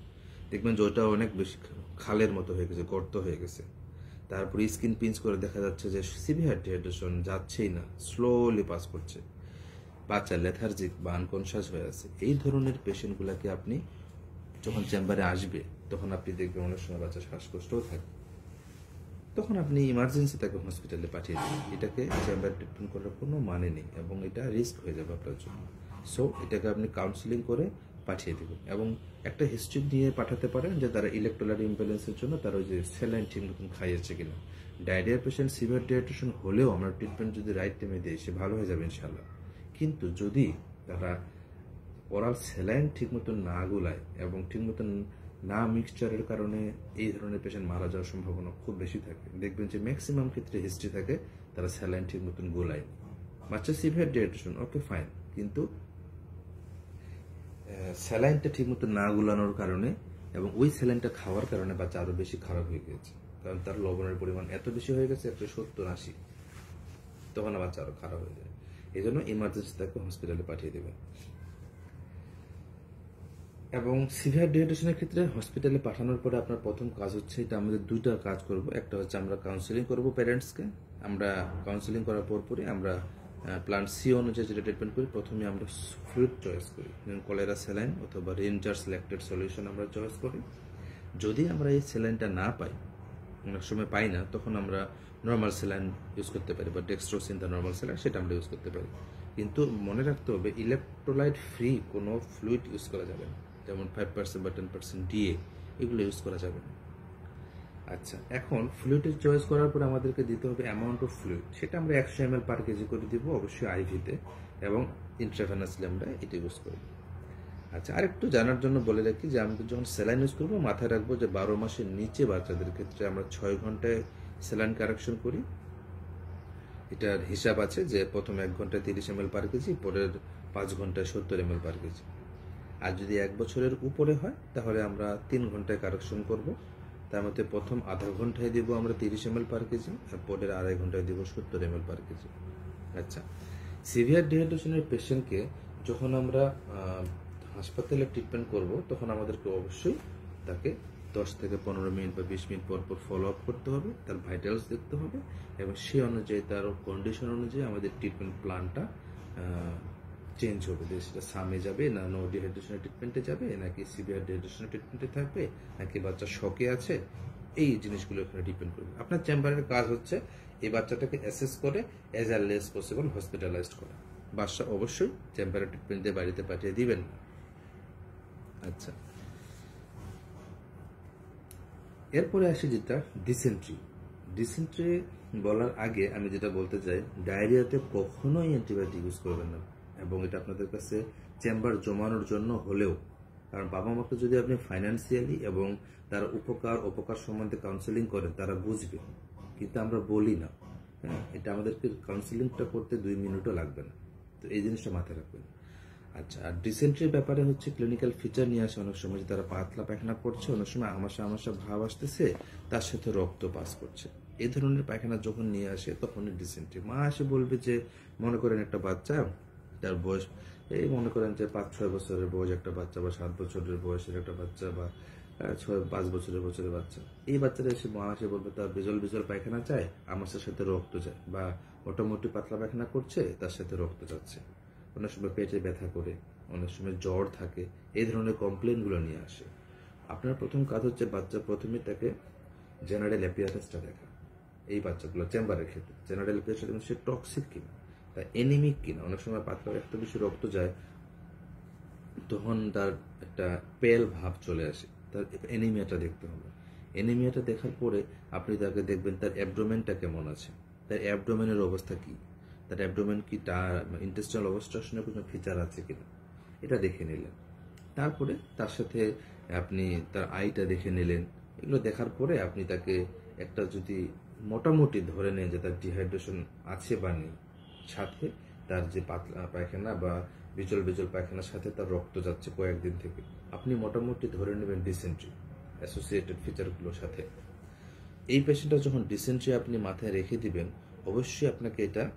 দেখবেন যে ওটা অনেক বেশি খালের মতো হয়ে গেছে, গর্ত হয়ে গেছে। তারপরে স্কিন পিঞ্চ করে দেখা যাচ্ছে যে সিভিয়ার ডিহাইড্রেশন যাচ্ছেই না স্লোলি পাস করছে। বাচ্চা লেথার্জিক বা আনকনশাস হয়ে আছে। এই ধরনের পেশেন্টগুলোকে আপনি যখন চেম্বারে আসবে, তখন আপনি দেখবেন অনেক সময় বাচ্চা শ্বাসকষ্টও থাকে। তখন আপনি ইমার্জেন্সি তাকে হসপিটালে পাঠিয়ে দেবেন এটাকে চেম্বার ট্রিটমেন্ট করার কোনো মানে নেই এবং এটা রিস্ক হয়ে যাবে আপনার জন্য। সো এটাকে আপনি কাউন্সিলিং করে পাঠিয়ে দেবেন এবং একটা হিস্ট্রি দিয়ে পাঠাতে পারেন যে তারা ইলেকট্রোলাইট ইমব্যালেন্সের জন্য তারা ওই যে স্যালাইন ঠিক মতন খাইয়েছে কিনা। ডায়রিয়ার পেশেন্ট সিভিয়ার ডিহাইড্রেশন হলেও আমরা ট্রিটমেন্ট যদি রাইট টাইমে দিই, সে ভালো হয়ে যাবে ইনশাল্লাহ কিন্তু যদি তারা ওরাল স্যালাইন ঠিক মতন না গুলায় এবং ঠিক মতন না মিক্সচারের কারণে এই ধরনের পেশেন্ট মারা যাওয়ার সম্ভাবনা খুব বেশি থাকে, দেখবেন যে ম্যাক্সিমাম ক্ষেত্রে হিস্ট্রি থাকে, তারা স্যালাইন ঠিক মতন গোলায় বাচ্চা সিভিয়ার ডিহাইড্রেশন ওকে ফাইন কিন্তু স্যালাইনটা ঠিক মতো না গুলানোর কারণে এবং ওই স্যালাইনটা খাওয়ার কারণে বাচ্চা আরও বেশি খারাপ হয়ে গেছে কারণ তার লবণের পরিমাণ এত বেশি হয়ে গেছে একশো সত্তর আশি। তখন বাচ্চা আরও খারাপ হয়ে যায়। এই জন্য ইমার্জেন্সি তাকে হসপিটালে পাঠিয়ে দেবেন। এবং সিভিয়ার ডিহাইড্রেশনের ক্ষেত্রে হসপিটালে পাঠানোর পরে আপনার প্রথম কাজ হচ্ছে এটা আমাদের দুইটা কাজ করব। একটা হচ্ছে আমরা কাউন্সিলিং করব প্যারেন্টসকে আমরা কাউন্সিলিং করার পর পরে আমরা প্ল্যান সি অনুযায়ী যেটা ট্রিটমেন্ট করি, প্রথমে আমরা ফ্লুইড চয়েস করি। যেমন কলেরা স্যালাইন অথবা রেঞ্জার সিলেক্টেড সলিউশন আমরা চয়েস করি। যদি আমরা এই স্যালাইনটা না পাই, অনেক সময় পাই না, তখন আমরা নর্মাল স্যালাইন ইউজ করতে পারি বা ডেক্সট্রোসিন দ্য নর্মাল স্যালাইন সেটা আমরা ইউজ করতে পারি। কিন্তু মনে রাখতে হবে ইলেকট্রোলাইট ফ্রি কোনো ফ্লুইড ইউজ করা যাবে না। যেমন ফাইভ পার্সেন্ট বা টেন পার্সেন্ট ডিএ এগুলো ইউজ করা যাবে না। আচ্ছা এখন ফ্লুইডের চয়েস করার পর আমাদেরকে দিতে হবে অ্যামাউন্ট অফ ফ্লুইড সেটা আমরা একশো এম পার কেজি করে দিব অবশ্যই আইভিতে এবং ইন্ট্রাভেনাসলি আমরা এটা ইউজ করব। আচ্ছা আরেকটু জানার জন্য বলে রাখি যে আমরা যখন স্যালাইন ইউজ করব, মাথায় রাখব যে বারো মাসের নিচে বাচ্চাদের ক্ষেত্রে আমরা ছয় ঘন্টায় স্যালাইন কারেকশন করি। এটার হিসাব আছে যে প্রথম এক ঘন্টায় তিরিশ এম পার কেজি পরের পাঁচ ঘন্টায় সত্তর এম পার কেজি আর যদি এক বছরের উপরে হয়, তাহলে আমরা তিন ঘন্টায় কারেকশন করব। তার মধ্যে প্রথম আধা ঘন্টায় দিব আমরা তিরিশ এম পার কেজি, আর পরের আড়াই ঘন্টায় দিব সত্তর এম পার কেজি। আচ্ছা সিভিয়ার ডিহাইড্রেশনের পেশেন্টকে যখন আমরা হাসপাতালে ট্রিটমেন্ট করব, তখন আমাদেরকে অবশ্যই তাকে দশ থেকে পনেরো মিনিট বা বিশ মিনিট পর পর ফলো আপ করতে হবে, তার ভাইটালস দেখতে হবে, এবং সেই অনুযায়ী, তার কন্ডিশন অনুযায়ী আমাদের ট্রিটমেন্ট প্ল্যানটা চেঞ্জ হবে যে সেটা সামে যাবে, না নো ডিহাইড্রেশনের ট্রিটমেন্টে যাবে, নাকি সিভিয়ার ডিহাইড্রেশনের ট্রিটমেন্টে থাকবে, নাকি বাচ্চা শকে আছে, এই জিনিসগুলো এখানে ডিপেন্ড করবে। আপনার চেম্বারের কাজ হচ্ছে, এই বাচ্চাটাকে অ্যাসেস করে as are less possible hospitalised করা। বাচ্চা অবশ্যই চেম্বারের ট্রিটমেন্ট বাড়িতে পাঠিয়ে দিবেন আচ্ছা। এরপরে আসি যেটা ডিসেন্ট্রি ডিসেন্ট্রি বলার আগে আমি যেটা বলতে চাই, ডায়রিয়াতে কখনোই অ্যান্টিবায়োটিক ইউজ করবেন না। এবং এটা আপনাদের কাছে চেম্বার জমানোর জন্য হলেও, কারণ বাবা মাকে যদি আপনি ফাইন্যান্সিয়ালি এবং তার উপকার উপকার সম্বন্ধে কাউন্সেলিং করেন, তারা বুঝবে। কিন্তু আমরা বলি না। হ্যাঁ এটা আমাদেরকে কাউন্সেলিংটা করতে দুই মিনিটও লাগবে না। তো এই জিনিসটা মাথায় রাখবেন। আচ্ছা আর ডিসেন্ট্রির ব্যাপারে হচ্ছে ক্লিনিক্যাল ফিচার নিয়ে আসে, অনেক সময় যে তারা পাতলা পায়খানা করছে, অনেক সময় আমাশা আমাশা ভাব আসতেছে, তার সাথে রক্ত পাস করছে। এই ধরনের পায়খানা যখন নিয়ে আসে, তখনই ডিসেন্ট্রি মা এসে বলবে যে, মনে করেন একটা বাচ্চা তার বয়স। এই মনে করেন যে পাঁচ, ছয় বছরের বয়স একটা বাচ্চা বা সাত বছরের বয়সের একটা বাচ্চা বা ছয়, পাঁচ বছরের বছরের বাচ্চা। এই বাচ্চারা এসে মা এসে বলবে তার বিজল বিজল পায়খানা চায়? আমার সাথে রক্ত যায় বা, মোটামুটি পাতলা পায়খানা করছে? তার সাথে রক্ত যাচ্ছে। অনেক সময় পেটে ব্যথা করে, অনেক সময় জ্বর থাকে, এই ধরনের কমপ্লেনগুলো নিয়ে আসে। আপনার প্রথম কাজ হচ্ছে বাচ্চা প্রথমে তাকে জেনারেল অ্যাপিয়ারেন্সটা দেখা। এই বাচ্চাগুলো, চেম্বারের ক্ষেত্রে। জেনারেল অ্যাপিয়ারেন্সটা কিন্তু সে টক্সিক কিনা। তা এনিমিক কিনা? অনেক সময় পাতলা এত বেশি রক্ত যায়, তখন তার একটা পেল ভাব চলে আসে। তার এনিমিয়াটা দেখতে হবে। এনিমিয়াটা দেখার পরে আপনি তাকে দেখবেন তার অ্যাবডোমেনটা কেমন আছে। তার অ্যাবডোমেনের অবস্থা কি? তার অ্যাবডোমেন কি তার ইন্টেস্টাল অবস্ট্রাকশনের কোনো ফিচার আছে কিনা? এটা দেখে নিলেন। তারপরে তার সাথে আপনি তার আইটা দেখে নিলেন। এগুলো দেখার পরে আপনি তাকে একটা যদি মোটামুটি ধরে নেন যে তার ডিহাইড্রেশন আছে বা নেই সাথে তার যে পাতলা পায়খানা বা বিচল বিচল পায়খানার সাথে তার রক্ত যাচ্ছে কয়েকদিন থেকে। আপনি মোটামুটি ধরে নেবেন ডিসেন্ট্রি অ্যাসোসিয়েটেড ফিচারগুলোর সাথে। এই পেশেন্টটা যখন ডিসেন্ট্রি আপনি মাথায় রেখে দিবেন, অবশ্যই আপনাকে এটা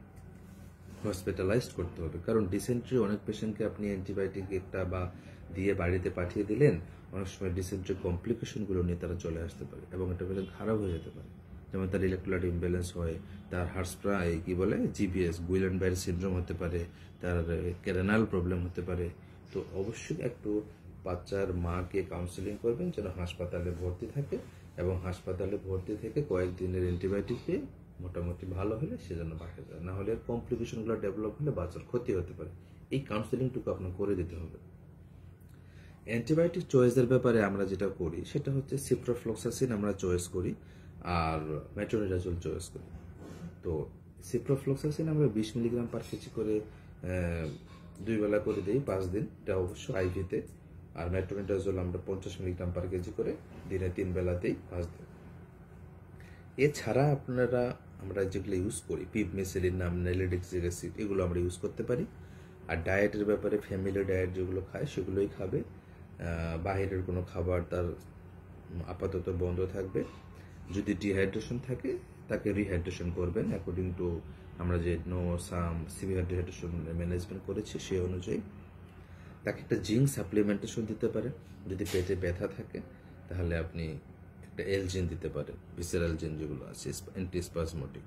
হসপিটালাইজড করতে হবে। কারণ ডিসেন্ট্রি অনেক পেশেন্টকে আপনি অ্যান্টিবায়োটিক একটা বা দিয়ে বাড়িতে পাঠিয়ে দিলেন, অনেক সময় ডিসেন্ট্রি কমপ্লিকেশনগুলো নিয়ে তারা চলে আসতে পারে এবং এটা পেশেন্ট খারাপ হয়ে যেতে পারে। যেমন তার ইলেকট্রোলাইট ইমব্যালেন্স হয়, তার হার্সপ্রা কি বলে জিবিএস গুইলেন বাইর সিন্ড্রোম হতে পারে, তার ক্যারেনাল প্রবলেম হতে পারে। তো অবশ্যই একটু বাচ্চার মাকে কাউন্সিলিং করবেন যেন হাসপাতালে ভর্তি থাকে এবং হাসপাতালে ভর্তি থেকে কয়েকদিনের অ্যান্টিবায়োটিক পেয়ে মোটামুটি ভালো হলে সেজন্য বাকি যায়। না হলে কমপ্লিকেশনগুলো ডেভেলপ হলে বাচ্চার ক্ষতি হতে পারে। এই কাউন্সিলিংটুকু আপনার করে দিতে হবে। অ্যান্টিবায়োটিক চয়েসের ব্যাপারে আমরা যেটা করি, সেটা হচ্ছে সিপ্রোফ্লক্সাসিন আমরা চয়েস করি। আর মেট্রোনিডাজল চয়েস করি। তো সিপ্রোফ্লক্সাসিন আমরা বিশ মিলিগ্রাম পার কেজি করে দুই বেলা করে দিই পাঁচ দিন। এটা অবশ্য আইভিতে আর মেট্রোনিডাজল আমরা পঞ্চাশ মিলিগ্রাম পার কেজি করে দিনে তিন বেলাতেই পাঁচ দিন। এছাড়া আপনারা, আমরা যেগুলো ইউজ করি পিপ মেসেলিন নাম নেলিডিক্সিক এগুলো আমরা ইউজ করতে পারি। আর ডায়েটের ব্যাপারে ফ্যামিলি ডায়েট যেগুলো খায়, সেগুলোই খাবে। বাহিরের কোনো খাবার তার আপাতত বন্ধ থাকবে। যদি ডিহাইড্রেশন থাকে, তাকে রিহাইড্রেশন করবেন। অ্যাকর্ডিং টু আমরা যে no some severe dehydration management করেছি সেই অনুযায়ী তাকে একটা জিঙ্ক সাপ্লিমেন্টেশন দিতে পারে যদি পেটে ব্যথা থাকে, তাহলে আপনি একটা এলজিন দিতে পারেন ভিসেরাল জিন যেগুলো আছে অ্যান্টিস্পাজমোটিক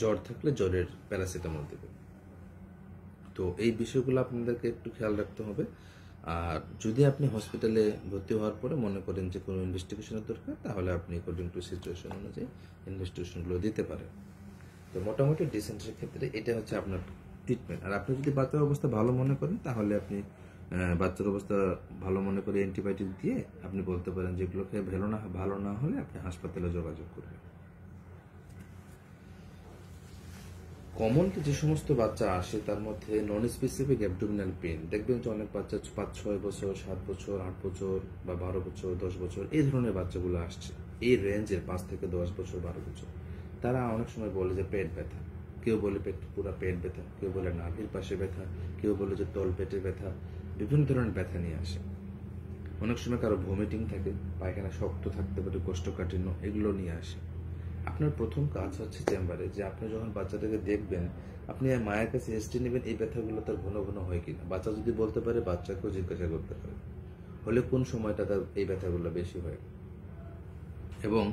জ্বর থাকলে জ্বরের প্যারাসিটামল দেবে তো এই বিষয়গুলো আপনাদেরকে একটু খেয়াল রাখতে হবে। আর যদি আপনি হসপিটালে ভর্তি হওয়ার পরে মনে করেন যে কোনো ইনভেস্টিগেশনের দরকার, তাহলে আপনি অ্যাকর্ডিং টু সিচুয়েশন অনুযায়ী ইনভেস্টিগেশনগুলো দিতে পারেন। তো মোটামুটি ডিসেন্ট্রির ক্ষেত্রে এটা হচ্ছে আপনার ট্রিটমেন্ট আর আপনি যদি বাচ্চার অবস্থা ভালো মনে করেন, তাহলে আপনি বাচ্চার অবস্থা ভালো মনে করে অ্যান্টিবায়োটিক দিয়ে আপনি বলতে পারেন যেগুলোকে ভালো না ভালো না হলে আপনি হাসপাতালে যোগাযোগ করবেন। কমনলি যে সমস্ত বাচ্চা আসে, তার মধ্যে নন স্পেসিফিক অ্যাবডোমিনাল পেন দেখবেন যে অনেক বাচ্চা পাঁচ, ছয় বছর, সাত বছর, আট বছর বা বারো বছর, দশ বছর, এই ধরনের বাচ্চাগুলো আসছে। এই রেঞ্জের পাঁচ থেকে দশ বছর, বারো বছর। তারা অনেক সময় বলে যে পেট ব্যথা। কেউ বলে পেট, পুরো পেট ব্যথা। কেউ বলে নাভির পাশে ব্যথা। কেউ বলে যে তল পেটে ব্যথা। বিভিন্ন ধরনের ব্যথা নিয়ে আসে। অনেক সময় কারও ভমিটিং থাকে, পায়খানা শক্ত থাকতে পারে, কোষ্ঠকাঠিন্য, এগুলো নিয়ে আসে। আপনার প্রথম কাজ হচ্ছে চেম্বারে যে আপনি যখন বাচ্চাটাকে দেখবেন, আপনি মায়ের কাছে এসটি নেবেন এই ব্যথাগুলো তার ঘন ঘন হয় কিনা। বাচ্চা যদি বলতে পারে, বাচ্চাকেও জিজ্ঞাসা করতে পারে হলে কোন সময়টা তার এই ব্যথাগুলো বেশি হয়? এবং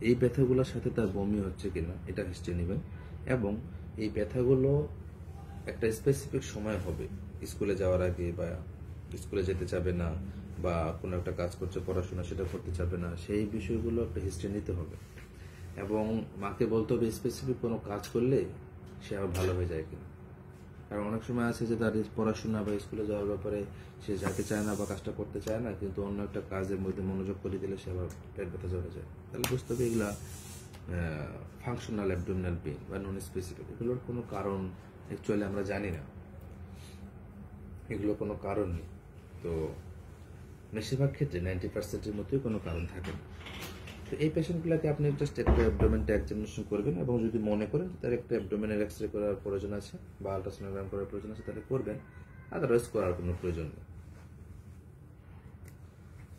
এই ব্যথাগুলোর সাথে তার বমি হচ্ছে কিনা, এটা হিস্ট্রি নেবেন। এবং এই ব্যথাগুলো একটা স্পেসিফিক সময় হবে। স্কুলে যাওয়ার আগে বা স্কুলে যেতে চাবে না, বা কোনো একটা কাজ করছে, পড়াশোনা সেটা করতে চাবে না, সেই বিষয়গুলো একটা হিস্ট্রি নিতে হবে। এবং মাকে বলতে হবে স্পেসিফিক কোনো কাজ করলে সে আবার ভালো হয়ে যায় কিনা। কারণ অনেক সময় আছে যে তার পড়াশোনা বা স্কুলে যাওয়ার ব্যাপারে সে যাতে চায় না বা কাজটা করতে চায় না, কিন্তু অন্য একটা কাজের মধ্যে মনোযোগ করে দিলে সে আবার পেট ব্যথা জমে যায়। তাহলে বুঝতে হবে এগুলা ফাংশনাল অ্যাবডোমিনাল পেইন বা নন স্পেসিফিক এগুলোর কোনো কারণ অ্যাকচুয়ালি আমরা জানি না। এগুলো কোনো কারণ নেই। তো, বেশিরভাগ ক্ষেত্রে নাইনটি পার্সেন্টের মতোই কোনো কারণ থাকে না। তো এই পেশেন্টগুলোকে আপনি জাস্ট একটা অ্যাবডোমেনটা এক্সামিনেশন করবেন এবং যদি মনে করেন তার একটা অ্যাবডোমেনের এক্স রে করার প্রয়োজন আছে বা আলট্রাসোনোগ্রাম করার প্রয়োজন আছে, তাহলে করবেন। আদারওয়াইজ করার কোনো প্রয়োজন নেই।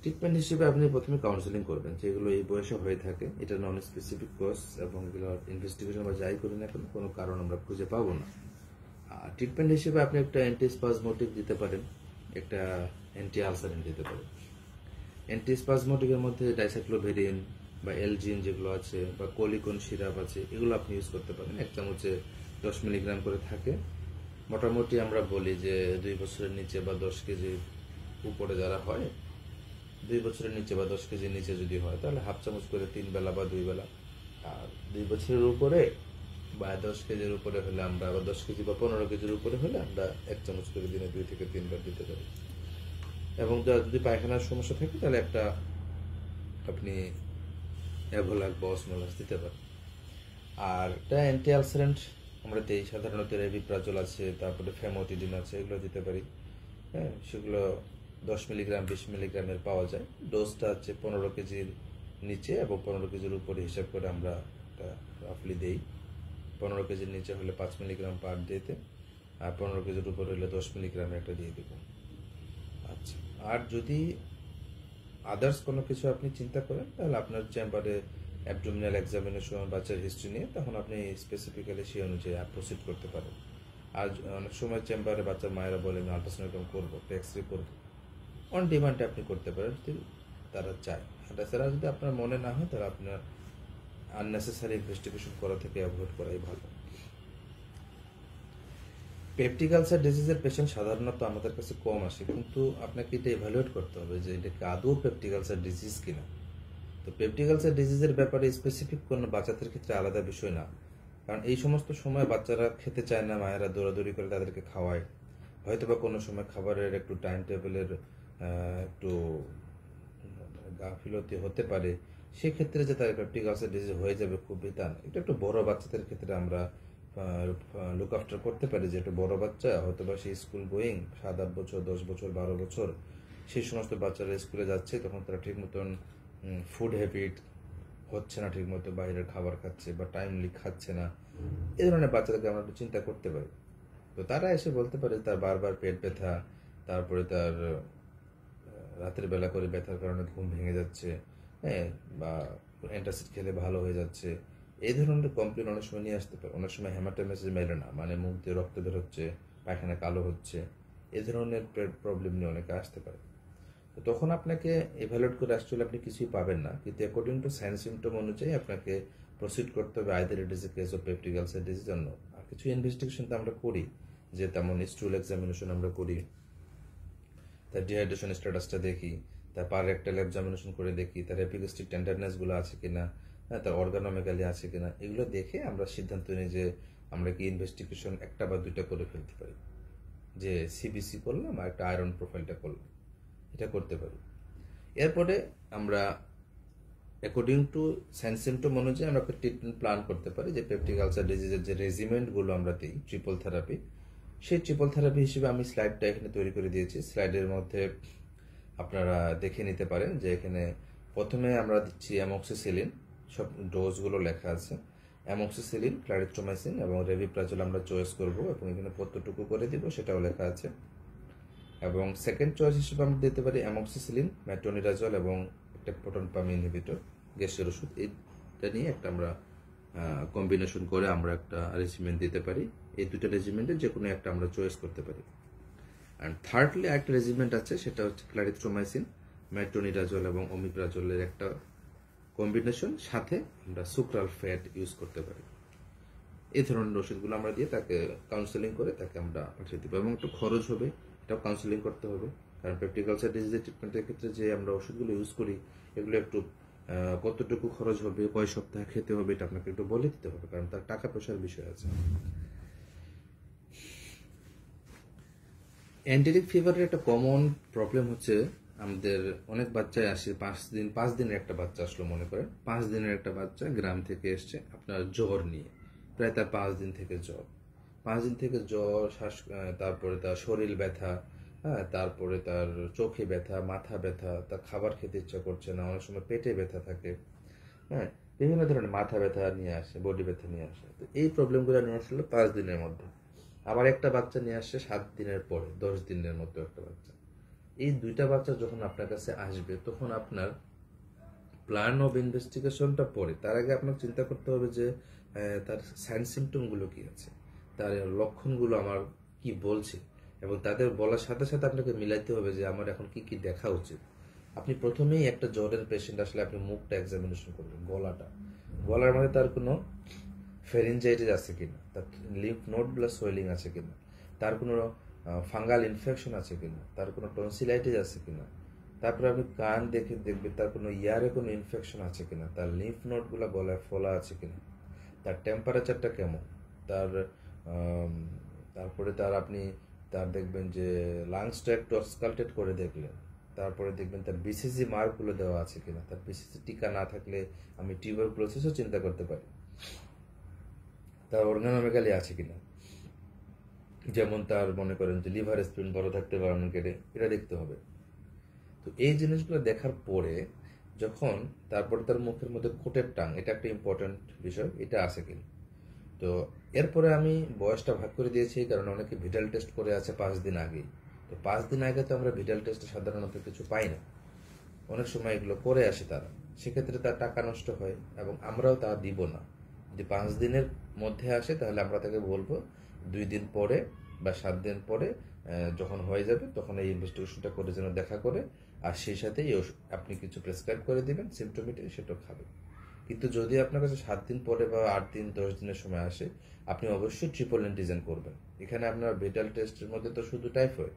ট্রিটমেন্ট হিসেবে আপনি প্রথমে কাউন্সেলিং করবেন যেগুলো এই বয়সে হয়ে থাকে। এটা নন স্পেসিফিক কজ এবং এগুলো ইনভেস্টিগেশন বা যাই করি না কেন, কোনো কারণ আমরা খুঁজে পাবো না। আর ট্রিটমেন্ট হিসেবে আপনি একটা অ্যান্টিস্পাজমোটিক দিতে পারেন, একটা অ্যান্টি আলসারিন দিতে পারেন। অ্যান্টিস্পাজমোটিকের মধ্যে ডাইসাইক্লোভেরিন বা এলজিন যেগুলো আছে বা কলিকন সিরাপ আছে, এগুলো আপনি ইউজ করতে পারেন। এক চামচে দশ মিলিগ্রাম করে থাকে। মোটামুটি আমরা বলি যে দুই বছরের নিচে বা দশ কেজি উপরে যারা হয়, দুই বছরের নিচে বা দশ কেজির নিচে যদি হয়, তাহলে হাফ চামচ করে তিন বেলা বা দুই বেলা। আর দুই বছরের উপরে বা দশ কেজির উপরে হলে আমরা, বা দশ কেজি বা পনেরো কেজির উপরে হলে আমরা এক চামচ করে দিনে দুই থেকে তিনবার দিতে পারি। এবং যদি পায়খানার সমস্যা থাকে, তাহলে একটা আপনি অ্যাভোলাক বা অসমোলাস দিতে পারেন আর এটা অ্যান্টি আলসারেন্ট আমরা দিই সাধারণত রেবিপ্রাজল আছে, তারপরে ফেমোটিডিন আছে, এগুলো দিতে পারি। হ্যাঁ সেগুলো দশ মিলিগ্রাম, বিশ মিলিগ্রামের পাওয়া যায়। ডোজটা হচ্ছে পনেরো কেজির নিচে এবং পনেরো কেজির উপরে হিসাব করে আমরা রাফলি দেই। পনেরো কেজির নিচে হলে পাঁচ মিলিগ্রাম পার ডেতে, আর পনেরো কেজির উপরে হলে দশ মিলিগ্রামে একটা দিয়ে দেবো। আচ্ছা আর যদি আদার্স কোনো কিছু আপনি চিন্তা করেন, তাহলে আপনার চেম্বারে অ্যাবডোমিনাল এক্সামিনেশন বাচ্চার হিস্ট্রি নিয়ে তখন আপনি স্পেসিফিক্যালি সেই অনুযায়ী প্রসিড করতে পারেন। আর অনেক সময় চেম্বারে বাচ্চার মায়েরা বলে আমি আলট্রাসোনোগ্রাম করব এক্স রে করব অন ডিমান্ডে আপনি করতে পারেন, যদি তারা চায়। আর তাছাড়া যদি আপনার মনে না হয়, তাহলে আপনার আননেসেসারি ইনভেস্টিগেশন করা থেকে অ্যাভয়েড করাই ভালো। পেপটিক আলসার ডিজিজের পেশেন্ট সাধারণত আমাদের কাছে কম আসে, কিন্তু আপনাকে এটা ইভ্যালুয়েট করতে হবে যে এটা কি আদৌ পেপটিক আলসার ডিজিজ কিনা। তো পেপটিক আলসার ডিজিজের ব্যাপারে স্পেসিফিক কোনো বাচ্চাদের ক্ষেত্রে আলাদা বিষয় না। কারণ এই সমস্ত সময় বাচ্চারা খেতে চায় না, মায়েরা দৌড়াদৌড়ি করে তাদেরকে খাওয়ায়। হয়তো বা কোনো সময় খাবারের একটু টাইম টেবিলের একটু গাফিলতি হতে পারে। সেক্ষেত্রে যে তার পেপটিক আলসার ডিজিজ হয়ে যাবে খুবই তা এটা একটু বড় বাচ্চাদের ক্ষেত্রে আমরা লুক আফটার করতে পারে যে একটা বড় বাচ্চা হয়তো বা সে স্কুল গোয়িং সাত, আট বছর, দশ বছর, বারো বছর সেই সমস্ত বাচ্চারা স্কুলে যাচ্ছে, তখন তারা ঠিক মতন ফুড হ্যাবিট হচ্ছে না ঠিক মতো, বাইরের খাবার খাচ্ছে বা টাইমলি খাচ্ছে না। এ ধরনের বাচ্চাদেরকে আমরা একটু চিন্তা করতে পারি। তো তারা এসে বলতে পারে তার বারবার পেট ব্যথা, তারপরে তার রাতের বেলা করে ব্যথার কারণে ঘুম ভেঙে যাচ্ছে হ্যাঁ বা অ্যান্টাসিড খেলে ভালো হয়ে যাচ্ছে এই ধরনের কমপ্লেন অনেক সময় নিয়ে আসতে পারে। অনেক সময় হ্যামাটামেসিস মেলে না। মানে মুখ দিয়ে রক্ত বের হচ্ছে, পায়খানা কালো হচ্ছে, এ ধরনের প্রবলেম নিয়ে অনেকে আসতে পারে। তো তখন আপনাকে এভালুয়েট করে অ্যাকচুয়ালি আপনি কিছুই পাবেন না। কিন্তু অ্যাকর্ডিং টু সায়েন্স সিমটম অনুযায়ী আপনাকে প্রসিড করতে হবে either it a case of peptic disease অন্য আর কিছু ইনভেস্টিগেশন তো আমরা করি, যে তেমন স্টুল এক্সামিনেশন আমরা করি, তার ডিহাইড্রেশন স্ট্যাটাসটা দেখি, তার পার একটা এক্সামিনেশন করে দেখি, তার এপিগাস্টিক টেন্ডারনেসগুলো আছে কিনা হ্যাঁ তার অর্গানোমেগালি আছে কিনা, এগুলো দেখে আমরা সিদ্ধান্ত নিই যে আমরা কি ইনভেস্টিগেশন একটা বা দুইটা করে ফেলতে পারি। যে সিবিসি করলাম আর একটা আয়রন প্রোফাইলটা করলাম, এটা করতে পারি। এরপরে আমরা অ্যাকর্ডিং টু সায়েন্স অনুযায়ী আমরা একটা ট্রিটমেন্ট প্ল্যান করতে পারি যে পেপটিক আলসার ডিজিজের যে রেজিমেন্টগুলো আমরা দিই ট্রিপল থেরাপি সেই ট্রিপল থেরাপি হিসেবে আমি স্লাইডটা এখানে তৈরি করে দিয়েছি। স্লাইডের মধ্যে আপনারা দেখে নিতে পারেন যে এখানে প্রথমে আমরা দিচ্ছি অ্যামক্সিসিলিন সব ডোজগুলো লেখা আছে। অ্যামক্সিসিলিন ক্লারিট্রোমাইসিন এবং রেভিপ্রাজল আমরা চয়েস করব এবং এখানে কতটুকু করে দিব, সেটাও লেখা আছে। এবং সেকেন্ড চয়েস হিসেবে আমরা দিতে পারি অ্যামক্সিসিলিন, ম্যাট্রোনিরাজল এবং একটা প্রোটন পাম ইনহিবিটর গ্যাসের ওষুধ। এটা নিয়ে একটা আমরা কম্বিনেশন করে আমরা একটা রেজিমেন্ট দিতে পারি। এই দুটো রেজিমেন্টে যে কোনো একটা আমরা চয়েস করতে পারি। অ্যান্ড থার্ডলি একটা রেজিমেন্ট আছে, সেটা হচ্ছে ক্লারিথ্রোমাইসিন, ম্যাট্রোনিরাজল এবং অমিপ্রাজলের একটা কম্বিনেশন সাথে আমরা সুক্রাল ফ্যাট ইউজ করতে পারি। এই ধরনের ওষুধগুলো আমরা দিয়ে তাকে কাউন্সেলিং করে তাকে আমরা পাঠিয়ে দেবো। এবং একটু খরচ হবে, এটাও কাউন্সেলিং করতে হবে। কারণ প্র্যাকটিক্যালসার ডিজিজের ট্রিটমেন্টের ক্ষেত্রে যে আমরা ওষুধগুলো ইউজ করি, এগুলো একটু কতটুকু খরচ হবে, কয় সপ্তাহ খেতে হবে, এটা আপনাকে একটু বলে দিতে হবে, কারণ তার টাকা পয়সার বিষয় আছে। অ্যান্টেরিক ফিভারের একটা কমন প্রবলেম হচ্ছে আমাদের অনেক বাচ্চাই আসে, পাঁচ দিন, পাঁচ দিনের একটা বাচ্চা আসলো মনে করেন পাঁচ দিনের একটা বাচ্চা গ্রাম থেকে এসছে আপনার জ্বর নিয়ে। প্রায় তার পাঁচ দিন থেকে জ্বর। পাঁচ দিন থেকে জ্বর, শ্বাস তারপরে তার শরীর ব্যথা হ্যাঁ তারপরে তার চোখে ব্যথা, মাথা ব্যথা, তার খাবার খেতে ইচ্ছা করছে না, অনেক সময় পেটে ব্যথা থাকে। হ্যাঁ বিভিন্ন ধরনের মাথা ব্যথা নিয়ে আসে, বডি ব্যথা নিয়ে আসে। তো এই প্রবলেমগুলো নিয়ে আসলো পাঁচ দিনের মধ্যে। আবার একটা বাচ্চা নিয়ে আসছে সাত দিনের পরে, দশ দিনের মতো একটা বাচ্চা। এই দুইটা বাচ্চা যখন আপনার কাছে আসবে, তখন আপনার প্ল্যান অফ ইনভেস্টিগেশনটা পরে। তার আগে আপনাকে চিন্তা করতে হবে যে তার সাইন সিমটমগুলো কি আছে, তার লক্ষণগুলো আমার কি বলছে, এবং তাদের বলার সাথে সাথে আপনাকে মিলাইতে হবে যে, আমার এখন কি কি দেখা উচিত। আপনি প্রথমেই একটা জ্বরের পেশেন্ট আসলে আপনি মুখটা এক্সামিনেশন করবেন, গলাটা। গলার মধ্যে তার কোনো ফেরিনজাইটিস আছে কিনা, তার লিম্ফ নোড প্লাস সোয়েলিং আছে কিনা, তার কোনো ফাঙ্গাল ইনফেকশন আছে কিনা? তার কোনো টনসিলাইটিস আছে কিনা? তারপরে আপনি কান দেখে দেখবেন, তার কোনো ইয়ারে কোনো ইনফেকশন আছে কিনা? তার লিম্ফ নোটগুলো গলায় ফোলা আছে কিনা? তার টেম্পারেচারটা কেমন? তার তারপরে তার আপনি, তার দেখবেন যে লাংসটা একটু অস্কালটেড করে দেখলেন। তারপরে দেখবেন তার বিসিসি মার্কগুলো দেওয়া আছে কিনা? তার বিসিসি টিকা না থাকলে আমি টিউবার প্রসেসও চিন্তা করতে পারি। তার অর্গানোমেগালি আছে কিনা? যেমন তার মনে করেন যে লিভার স্পিন বড় থাকতে পারে কেটে, এটা দেখতে হবে। তো এই জিনিসগুলো দেখার পরে যখন তারপরে তার মুখের মধ্যে কোটের টাং এটা একটা ইম্পর্টেন্ট বিষয়, এটা আছে কিনা তো এরপরে আমি বয়সটা ভাগ করে দিয়েছি কারণ অনেকে ভিটাল টেস্ট করে আছে পাঁচ দিন আগে তো পাঁচ দিন আগে তো আমরা ভিটাল টেস্টে সাধারণত কিছু পাই না। অনেক সময় এগুলো করে আসে তারা। সেক্ষেত্রে তার টাকা নষ্ট হয় এবং আমরাও তা দিব না। যদি পাঁচ দিনের মধ্যে আসে, তাহলে আমরা তাকে বলব দুই দিন পরে বা সাত দিন পরে যখন হয়ে যাবে, তখন এই ইনভেস্টিগেশনটা করে যেন দেখা করে, আর সেই সাথে আপনি কিছু প্রেসক্রাইব করে দিবেন সিমটোমেটিক সেটা খাবেন। কিন্তু যদি আপনার কাছে সাত দিন পরে বা আট দিন, দশ দিনের সময় আসে, আপনি অবশ্যই ট্রিপল অ্যান্টিজেন করবেন। এখানে আপনার ভিটাল টেস্টের মধ্যে তো শুধু টাইফয়েড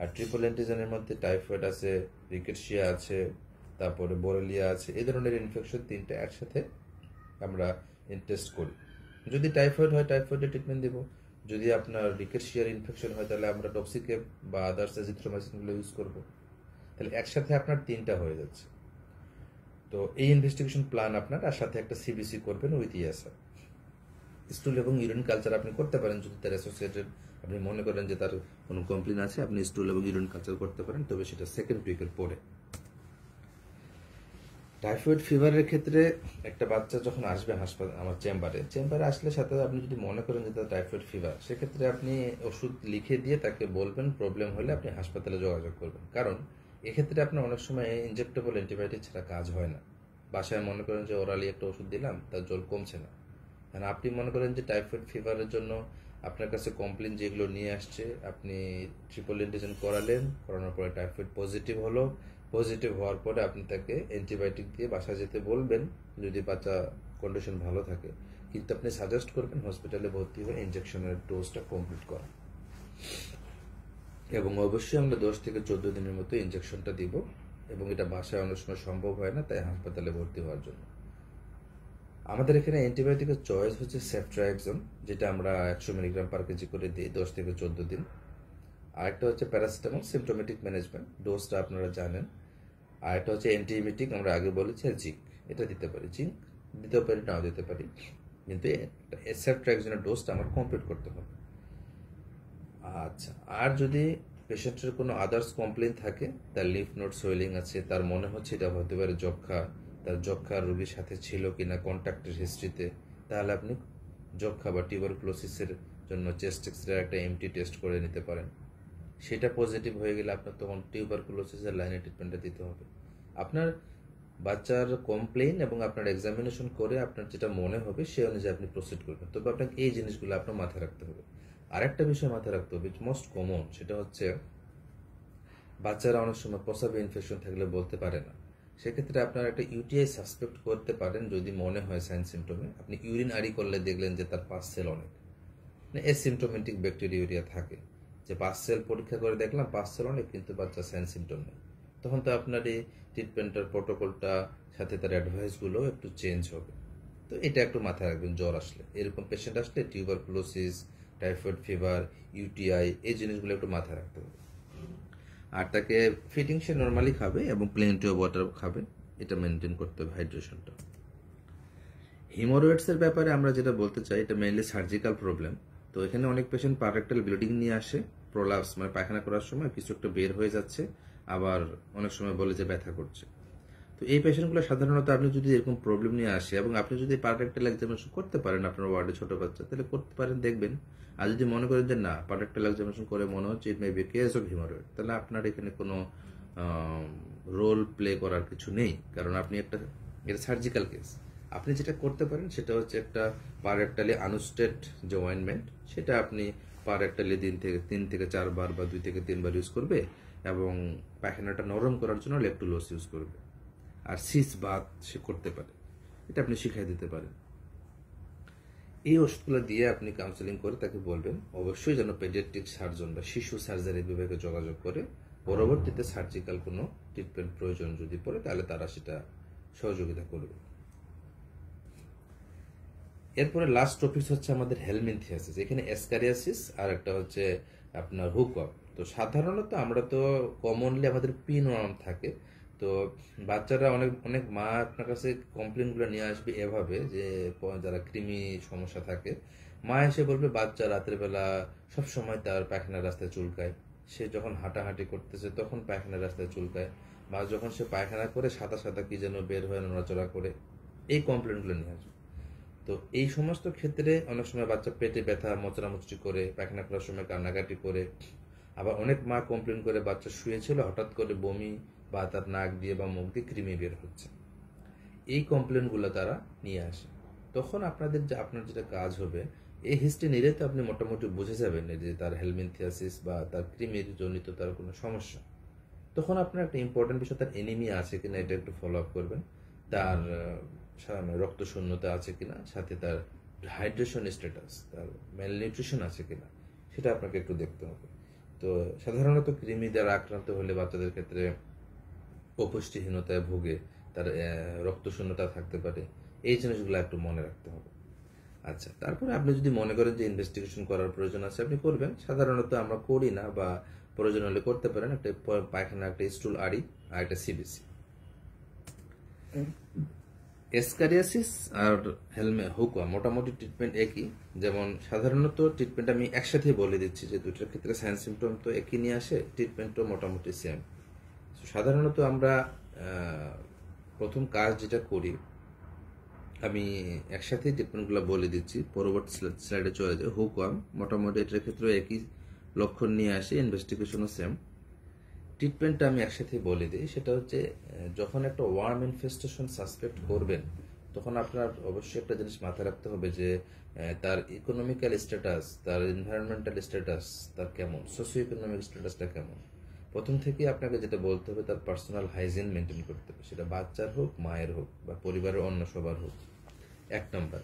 আর ট্রিপল অ্যান্টিজেনের মধ্যে টাইফয়েড আছে রিকেটশিয়া আছে, তারপরে বোরেলিয়া আছে, এই ধরনের ইনফেকশন তিনটা একসাথে আমরা টেস্ট করি। যদি টাইফয়েড হয় টাইফয়েডের ট্রিটমেন্ট দেবো। যদি আপনার রিকেটশিয়ার ইনফেকশন হয়, তাহলে আমরা টক্সিকেপ বা আদার্স এজিথ্রোমাইসিনগুলো ইউজ করব। তাহলে একসাথে আপনার তিনটা হয়ে যাচ্ছে। তো এই ইনভেস্টিগেশন প্ল্যান আপনার, আর সাথে একটা সিবিসি করবেন উইথ ইএসআর স্টুল এবং ইউরিন কালচার আপনি করতে পারেন, যদি তার অ্যাসোসিয়েটেড আপনি মনে করেন যে তার কোনো কমপ্লেন আছে, আপনি স্টুল এবং ইউরিন কালচার করতে পারেন, তবে সেটা সেকেন্ড উইকের পরে। টাইফয়েড ফিভারের ক্ষেত্রে একটা বাচ্চা যখন আসবে হাসপাতাল আমার চেম্বারে চেম্বারে আসলে সাথে আপনি যদি মনে করেন যে তার টাইফয়েড ফিভার, সেক্ষেত্রে আপনি ওষুধ লিখে দিয়ে তাকে বলবেন, প্রবলেম হলে আপনি হাসপাতালে যোগাযোগ করবেন। কারণ এক্ষেত্রে আপনার অনেক সময় ইনজেক্টেবল অ্যান্টিবায়োটিক ছাড়া কাজ হয় না। বাসায় মনে করেন যে ওরালি একটা ওষুধ দিলাম, তার জল কমছে না। কারণ আপনি মনে করেন যে টাইফয়েড ফিভারের জন্য আপনার কাছে কমপ্লেন যেগুলো নিয়ে আসছে, আপনি ট্রিপল ইন্ডিজেন করালেন, করানোর পরে টাইফয়েড পজিটিভ হলো পজিটিভ হওয়ার পরে আপনি তাকে অ্যান্টিবায়োটিক দিয়ে বাসা যেতে বলবেন, যদি বাচ্চা কন্ডিশন ভালো থাকে। কিন্তু আপনি সাজেস্ট করবেন হসপিটালে ভর্তি হয়ে ইনজেকশনের ডোজটা কমপ্লিট করা। এবং অবশ্যই আমরা দশ থেকে চোদ্দ দিনের মতো ইনজেকশনটা দিব, এবং এটা বাসায় অনেক সময় সম্ভব হয় না, তাই হাসপাতালে ভর্তি হওয়ার জন্য। আমাদের এখানে অ্যান্টিবায়োটিকের চয়েস হচ্ছে সেফট্রাইক্সন যেটা আমরা একশো মিলিগ্রাম পার কেজি করে দিই দশ থেকে চোদ্দ দিন। আরেকটা হচ্ছে প্যারাসিটামল সিমটোমেটিক ম্যানেজমেন্ট ডোজটা আপনারা জানেন। আর একটা হচ্ছে অ্যান্টিমিটিক আমরা আগে বলেছি জিঙ্ক। এটা দিতে পারি, জিঙ্ক দিতে পারি, নাও দিতে পারি। কিন্তু সেফট্রাইক্সনের ডোজটা আমার কমপ্লিট করতে হবে। আচ্ছা আর যদি পেশেন্টের কোনো আদার্স কমপ্লেন থাকে, তার লিফ নোট সোয়েলিং আছে, তার মনে হচ্ছে এটা হতে পারে যক্ষা তার যক্ষা রোগীর সাথে ছিল কিনা কন্ট্যাক্টের হিস্ট্রিতে তাহলে আপনি যক্ষা বা টিউবারকুলোসিসের জন্য চেস্ট এক্সরে একটা এমটি টেস্ট করে নিতে পারেন। সেটা পজিটিভ হয়ে গেলে আপনার তখন টিউবারকুলোসিসের লাইনে ট্রিটমেন্টটা দিতে হবে। আপনার বাচ্চার কমপ্লেন এবং আপনার এক্সামিনেশন করে আপনার যেটা মনে হবে সে অনুযায়ী আপনি প্রসিড করবেন। তবে আপনাকে এই জিনিসগুলো আপনার মাথায় রাখতে হবে। আরেকটা বিষয় মাথায় রাখতে হবে মোস্ট কমন সেটা হচ্ছে বাচ্চারা অনেক সময় প্রসাবে ইনফেকশন থাকলে বলতে পারে না। সেক্ষেত্রে আপনার একটা ইউটিআই সাসপেক্ট করতে পারেন যদি মনে হয় সাইন সিমটমে আপনি ইউরিন আড়ি করলে দেখলেন যে তার পাস সেল অনেক। মানে এসিমটোমেটিক ব্যাকটেরিয়া থাকে। যে সেল পরীক্ষা করে দেখলাম সেল অনেক, কিন্তু বাচ্চা সাইন সিমটম নেই। তখন তো আপনার এই ট্রিটমেন্টের প্রোটোকলটা সাথে তার অ্যাডভাইসগুলো একটু চেঞ্জ হবে। তো এটা একটু মাথায় রাখবেন, জ্বর আসলে। এরকম পেশেন্ট আসলে tuber tuberculosis typhoid fever UTI এই জিনিসগুলো একটু মাথায় রাখতে হবে। আর তাকে ফিটিং সে নর্মালি খাবে এবং প্লেন্টি অফ ওয়াটার খাবে, এটা মেনটেন করতে হবে হাইড্রেশনটা হিমোরয়েডসের ব্যাপারে আমরা যেটা বলতে চাই, এটা মেইনলি সার্জিক্যাল প্রবলেম তো এখানে অনেক পেশেন্ট পারেক্টাল ব্লিডিং নিয়ে আসে প্রোলাপস মানে পায়খানা করার সময় কিছু একটা বের হয়ে যাচ্ছে, আবার অনেক সময় বলে যে ব্যথা করছে। তো এই পেশেন্টগুলো সাধারণত আপনি যদি এরকম প্রবলেম নিয়ে আসে এবং আপনি যদি পারেক্টাল এক্সামিনেশন করতে পারেন আপনার ওয়ার্ডে ছোট বাচ্চা, তাহলে করতে পারেন, দেখবেন। আর যদি মনে করেন যে না পারেক্টাল এক্সামিনেশন করে মনে হচ্ছে it may be case of haemorrhoid তাহলে আপনার এখানে কোনো রোল প্লে করার কিছু নেই। কারণ আপনি একটা, এটা সার্জিক্যাল কেস আপনি যেটা করতে পারেন সেটা হচ্ছে একটা পার একটালি আনুস্টেড যে অয়েনমেন্ট সেটা আপনি পার একটালি দিন থেকে, তিন থেকে চারবার বা দুই থেকে তিনবার ইউজ করবে এবং পায়খানাটা নরম করার জন্য লেপটুলোস ইউজ করবে। আর সিস বাদ সে করতে পারে। এটা আপনি শিখাই দিতে পারেন। এই ওষুধগুলো দিয়ে আপনি কাউন্সেলিং করে তাকে বলবেন, অবশ্যই যেন পেডিয়াট্রিক সার্জন বা শিশু সার্জারি বিভাগে যোগাযোগ করে। পরবর্তীতে সার্জিক্যাল কোনো ট্রিটমেন্ট প্রয়োজন যদি পড়ে, তাহলে তারা সেটা সহযোগিতা করবে। এরপরে লাস্ট টপিক হচ্ছে আমাদের হেলমিনথিয়াসিস এখানে এসকারিয়াসিস আর একটা হচ্ছে আপনার হুকআপ তো সাধারণত আমরা তো কমনলি আমাদের পিন ওয়ার্ম থাকে, তো বাচ্চারা অনেক অনেক মা আপনার কাছে কমপ্লেনগুলো নিয়ে আসবে এভাবে যে যারা কৃমি সমস্যা থাকে, মা এসে বলবে, বাচ্চা রাতের বেলা সব সময় তার পায়খানার রাস্তায় চুলকায়। সে যখন হাঁটাহাঁটি করতেছে তখন পায়খানার রাস্তায় চুলকায়, বা যখন সে পায়খানা করে সাদা সাদা কি যেন বের হয়ে নড়াচড়া করে, এই কমপ্লেনগুলো নিয়ে আসবে। তো এই সমস্ত ক্ষেত্রে অনেক সময় বাচ্চা পেটে ব্যথা মোচড়ামুচড়ি করে, পায়খানা করার সময় কান্নাকাটি করে, আবার অনেক মা কমপ্লেন করে বাচ্চা শুয়েছিল, হঠাৎ করে বমি বা তার নাক দিয়ে বা মুখ দিয়ে কৃমি বের হচ্ছে। এই কমপ্লেনগুলো তারা নিয়ে আসে। তখন আপনাদের যে আপনার যেটা কাজ হবে, এই হিস্ট্রি নিলে তো আপনি মোটামুটি বুঝে যাবেন যে তার হেলমিনথিয়াসিস বা তার কৃমির জনিত তার কোনো সমস্যা। তখন আপনার একটা ইম্পর্টেন্ট বিষয়, তার এনিমিয়া আছে কিনা এটা একটু ফলো আপ করবেন। তার রক্ত শূন্যতা আছে কিনা, সাথে তার হাইড্রেশন স্ট্যাটাস তার মেল নিউট্রিশন আছে কিনা, সেটা আপনাকে একটু দেখতে হবে। তো সাধারণত কৃমি দ্বারা আক্রান্ত হলে বাচ্চাদের ক্ষেত্রে অপুষ্টিহীনতায় ভোগে তার রক্ত শূন্যতা থাকতে পারে। এই জিনিসগুলো একটু মনে রাখতে হবে। আচ্ছা তারপরে আপনি যদি মনে করেন যে ইনভেস্টিগেশন করার প্রয়োজন আছে, আপনি করবেন। সাধারণত আমরা করি না বা প্রয়োজন হলে করতে পারেন। একটা পায়খানা, একটা স্টুল আড়ি আর একটা সিবিসি এসকারিয়াসিস আর হেলমে হুকুয়া মোটামুটি ট্রিটমেন্ট একই। যেমন সাধারণত ট্রিটমেন্ট আমি একসাথে বলে দিচ্ছি যে দুটোর ক্ষেত্রে সাইন সিমটম তো একই নিয়ে আসে ট্রিটমেন্টও মোটামুটি সেম সাধারণত আমরা প্রথম কাজ যেটা করি, আমি একসাথে ট্রিটমেন্টগুলো বলে দিচ্ছি। পরবর্তী স্লাইডে চলে যায় হুকওয়াম মোটামুটি এটার ক্ষেত্রে একই লক্ষণ নিয়ে আসে ইনভেস্টিগেশনও সেম ট্রিটমেন্টটা আমি একসাথে বলে দিই। সেটা হচ্ছে যখন একটা ওয়ার্ম ইনফেস্টেশন সাসপেক্ট করবেন, তখন আপনার অবশ্যই একটা জিনিস মাথায় রাখতে হবে যে তার ইকোনমিক্যাল স্ট্যাটাস তার এনভায়রনমেন্টাল স্ট্যাটাস তার কেমন সোশিও ইকোনমিক স্ট্যাটাসটা কেমন। প্রথম থেকে আপনাকে যেটা বলতে হবে, তার পার্সোনাল হাইজিন মেনটেন করতে হবে। সেটা বাচ্চার হোক, মায়ের হোক, বা পরিবারের অন্য সবার হোক। এক নম্বর।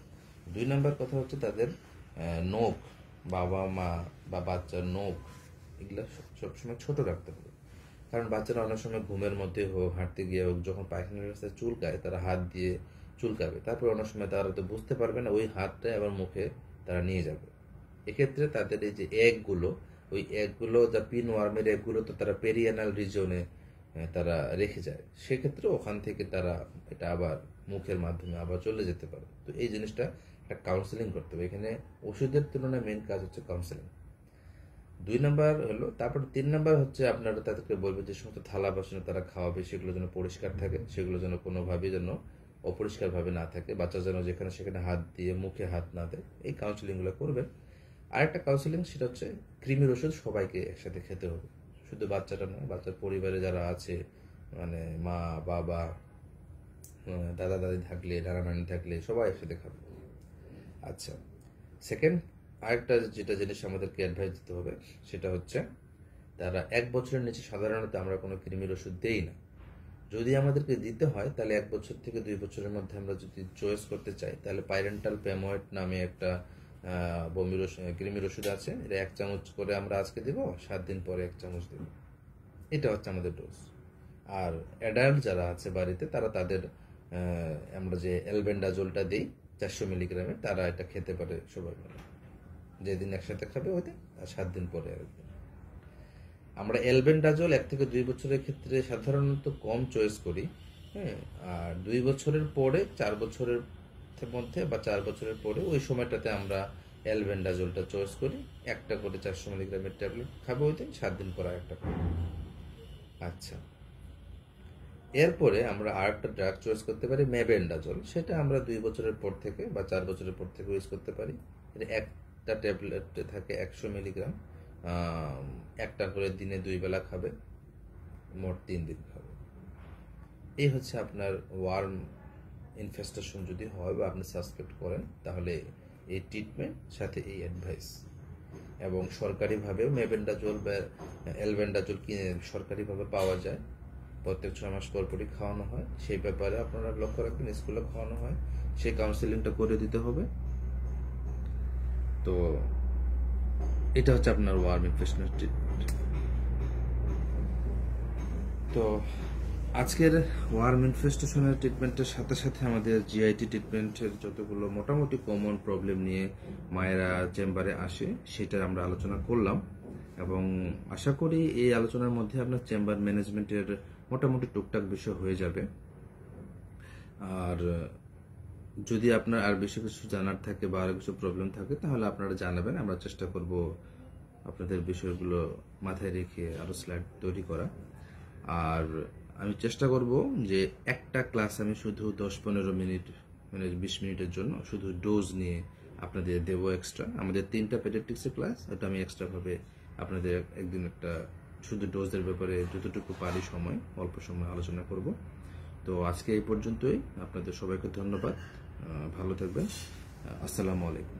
দুই নম্বর কথা হচ্ছে তাদের নখ বাবা মা বা বাচ্চার নখ, এগুলা সব- সবসময় ছোট রাখতে হবে। কারণ বাচ্চারা অনেক সময় ঘুমের মধ্যে হোক হাঁটতে গিয়ে হোক, যখন পায়খানার রাস্তায় চুলকায় তারা হাত দিয়ে চুলকাবে তারপর অনেক সময় তারা তো বুঝতে পারবে না, ওই হাতটা আবার মুখে তারা নিয়ে যাবে। এক্ষেত্রে তাদের এই যে এগগুলো, ওই এগগুলো, যা পিন ওয়ার্মের এগগুলো তো তারা পেরিয়ানাল রিজনে তারা রেখে যায়। সেক্ষেত্রে ওখান থেকে তারা এটা আবার মুখের মাধ্যমে আবার চলে যেতে পারে। তো এই জিনিসটা একটা কাউন্সেলিং করতে হবে। এখানে ওষুধের তুলনায় মেন কাজ হচ্ছে কাউন্সেলিং দুই নাম্বার হলো, তারপর তিন নাম্বার হচ্ছে আপনারা তাদেরকে বলবে যে সমস্ত থালা বাসন তারা খাওয়াবে, সেগুলো যেন পরিষ্কার থাকে, সেগুলো যেন কোনোভাবে যেন অপরিষ্কার ভাবে না থাকে। বাচ্চা যেন যেখানে সেখানে হাত দিয়ে মুখে হাত না দেয়, এই কাউন্সিলিংগুলো করবেন। আরেকটা কাউন্সিলিং সেটা হচ্ছে কৃমির ওষুধ সবাইকে একসাথে খেতে হবে। শুধু বাচ্চাটা নয়, বাচ্চার পরিবারে যারা আছে মানে মা, বাবা দাদা, দাদি থাকলে, নানা নানি থাকলে সবাই একসাথে খাবে। আচ্ছা সেকেন্ড আরেকটা যেটা জিনিস আমাদেরকে অ্যাডভাইস দিতে হবে, সেটা হচ্ছে তারা এক বছরের নিচে সাধারণত আমরা কোনো কৃমির ওষুধ দেই না। যদি আমাদেরকে দিতে হয়, তাহলে এক বছর থেকে দুই বছরের মধ্যে আমরা যদি চয়েস করতে চাই, তাহলে পাইরেন্টাল পেময়েড নামে একটা বমির কৃমির ওষুধ আছে। এটা এক চামচ করে আমরা আজকে দেব, সাত দিন পরে এক চামচ দেব। এটা হচ্ছে আমাদের ডোজ আর অ্যাডাল্ট যারা আছে বাড়িতে, তারা তাদের আমরা যে অ্যালবেন্ডাজোলটা দিই, চারশো মিলিগ্রামে তারা এটা খেতে পারে মিলে যেদিন একসাথে খাবে ওই দিন, আর সাত দিন পরে আরেকদিন আমরা অ্যালবেন্ডাজোল এক থেকে দুই বছরের ক্ষেত্রে সাধারণত কম চয়েস করি হ্যাঁ আর দুই বছরের পরে, চার বছরের মধ্যে বা চার বছরের পরে ওই সময়টাতে আমরা অ্যালবেন্ডাজোলটা চয়েস করি। একটা করে চারশো মিলিগ্রামের ট্যাবলেট খাবে ওই দিন, সাত দিন পর একটা খাব আচ্ছা। এরপরে আমরা আরেকটা ড্রাগ চয়েস করতে পারি মেবেন্ডাজল সেটা আমরা দুই বছরের পর থেকে বা চার বছরের পর থেকে ইউজ করতে পারি। এটা একটা ট্যাবলেট থাকে একশো মিলিগ্রাম একটা করে দিনে দুই বেলা খাবে, মোট তিন দিন খাবে। এই হচ্ছে আপনার ওয়ার্ম ইনফেস্টেশন যদি হয় বা আপনি সাসপেক্ট করেন, তাহলে এই ট্রিটমেন্ট, সাথে এই অ্যাডভাইস। এবং সরকারিভাবেও মেবেন্ডাজোল বা এলবেন্ডাজোল কিনে সরকারিভাবে পাওয়া যায়। প্রত্যেক ছয় মাস পর পরই খাওয়ানো হয়। সেই ব্যাপারে আপনারা লক্ষ্য রাখবেন, স্কুলে খাওয়ানো হয়। সেই কাউন্সিলিংটা করে দিতে হবে। তো এটা হচ্ছে আপনার ওয়ার্ম ইনফেকশনের ট্রিটমেন্ট তো আজকের ওয়ার্ম ইনফেস্টেশনের ট্রিটমেন্টের সাথে সাথে আমাদের জিআইটি ট্রিটমেন্টের যতগুলো মোটামুটি কমন প্রবলেম নিয়ে মায়েরা চেম্বারে আসে সেটা আমরা আলোচনা করলাম। এবং আশা করি এই আলোচনার মধ্যে আপনার চেম্বার ম্যানেজমেন্টের মোটামুটি টুকটাক বিষয় হয়ে যাবে। আর যদি আপনার আর বেশি কিছু জানার থাকে বা আর কিছু প্রবলেম থাকে, তাহলে আপনারা জানাবেন, আমরা চেষ্টা করব আপনাদের বিষয়গুলো মাথায় রেখে আরও স্লাইড তৈরি করা। আর আমি চেষ্টা করব যে একটা ক্লাস আমি শুধু দশ পনেরো মিনিট মানে বিশ মিনিটের জন্য শুধু ডোজ নিয়ে আপনাদের দেবো এক্সট্রা আমাদের তিনটা পেডিয়াট্রিক্সের ক্লাস ওটা আমি এক্সট্রা ভাবে আপনাদের একদিন একটা শুধু ডোজের ব্যাপারে যতটুকু পারি সময়, অল্প সময় আলোচনা করব। তো আজকে এই পর্যন্তই। আপনাদের সবাইকে ধন্যবাদ। ভালো থাকবেন। আসসালামু আলাইকুম।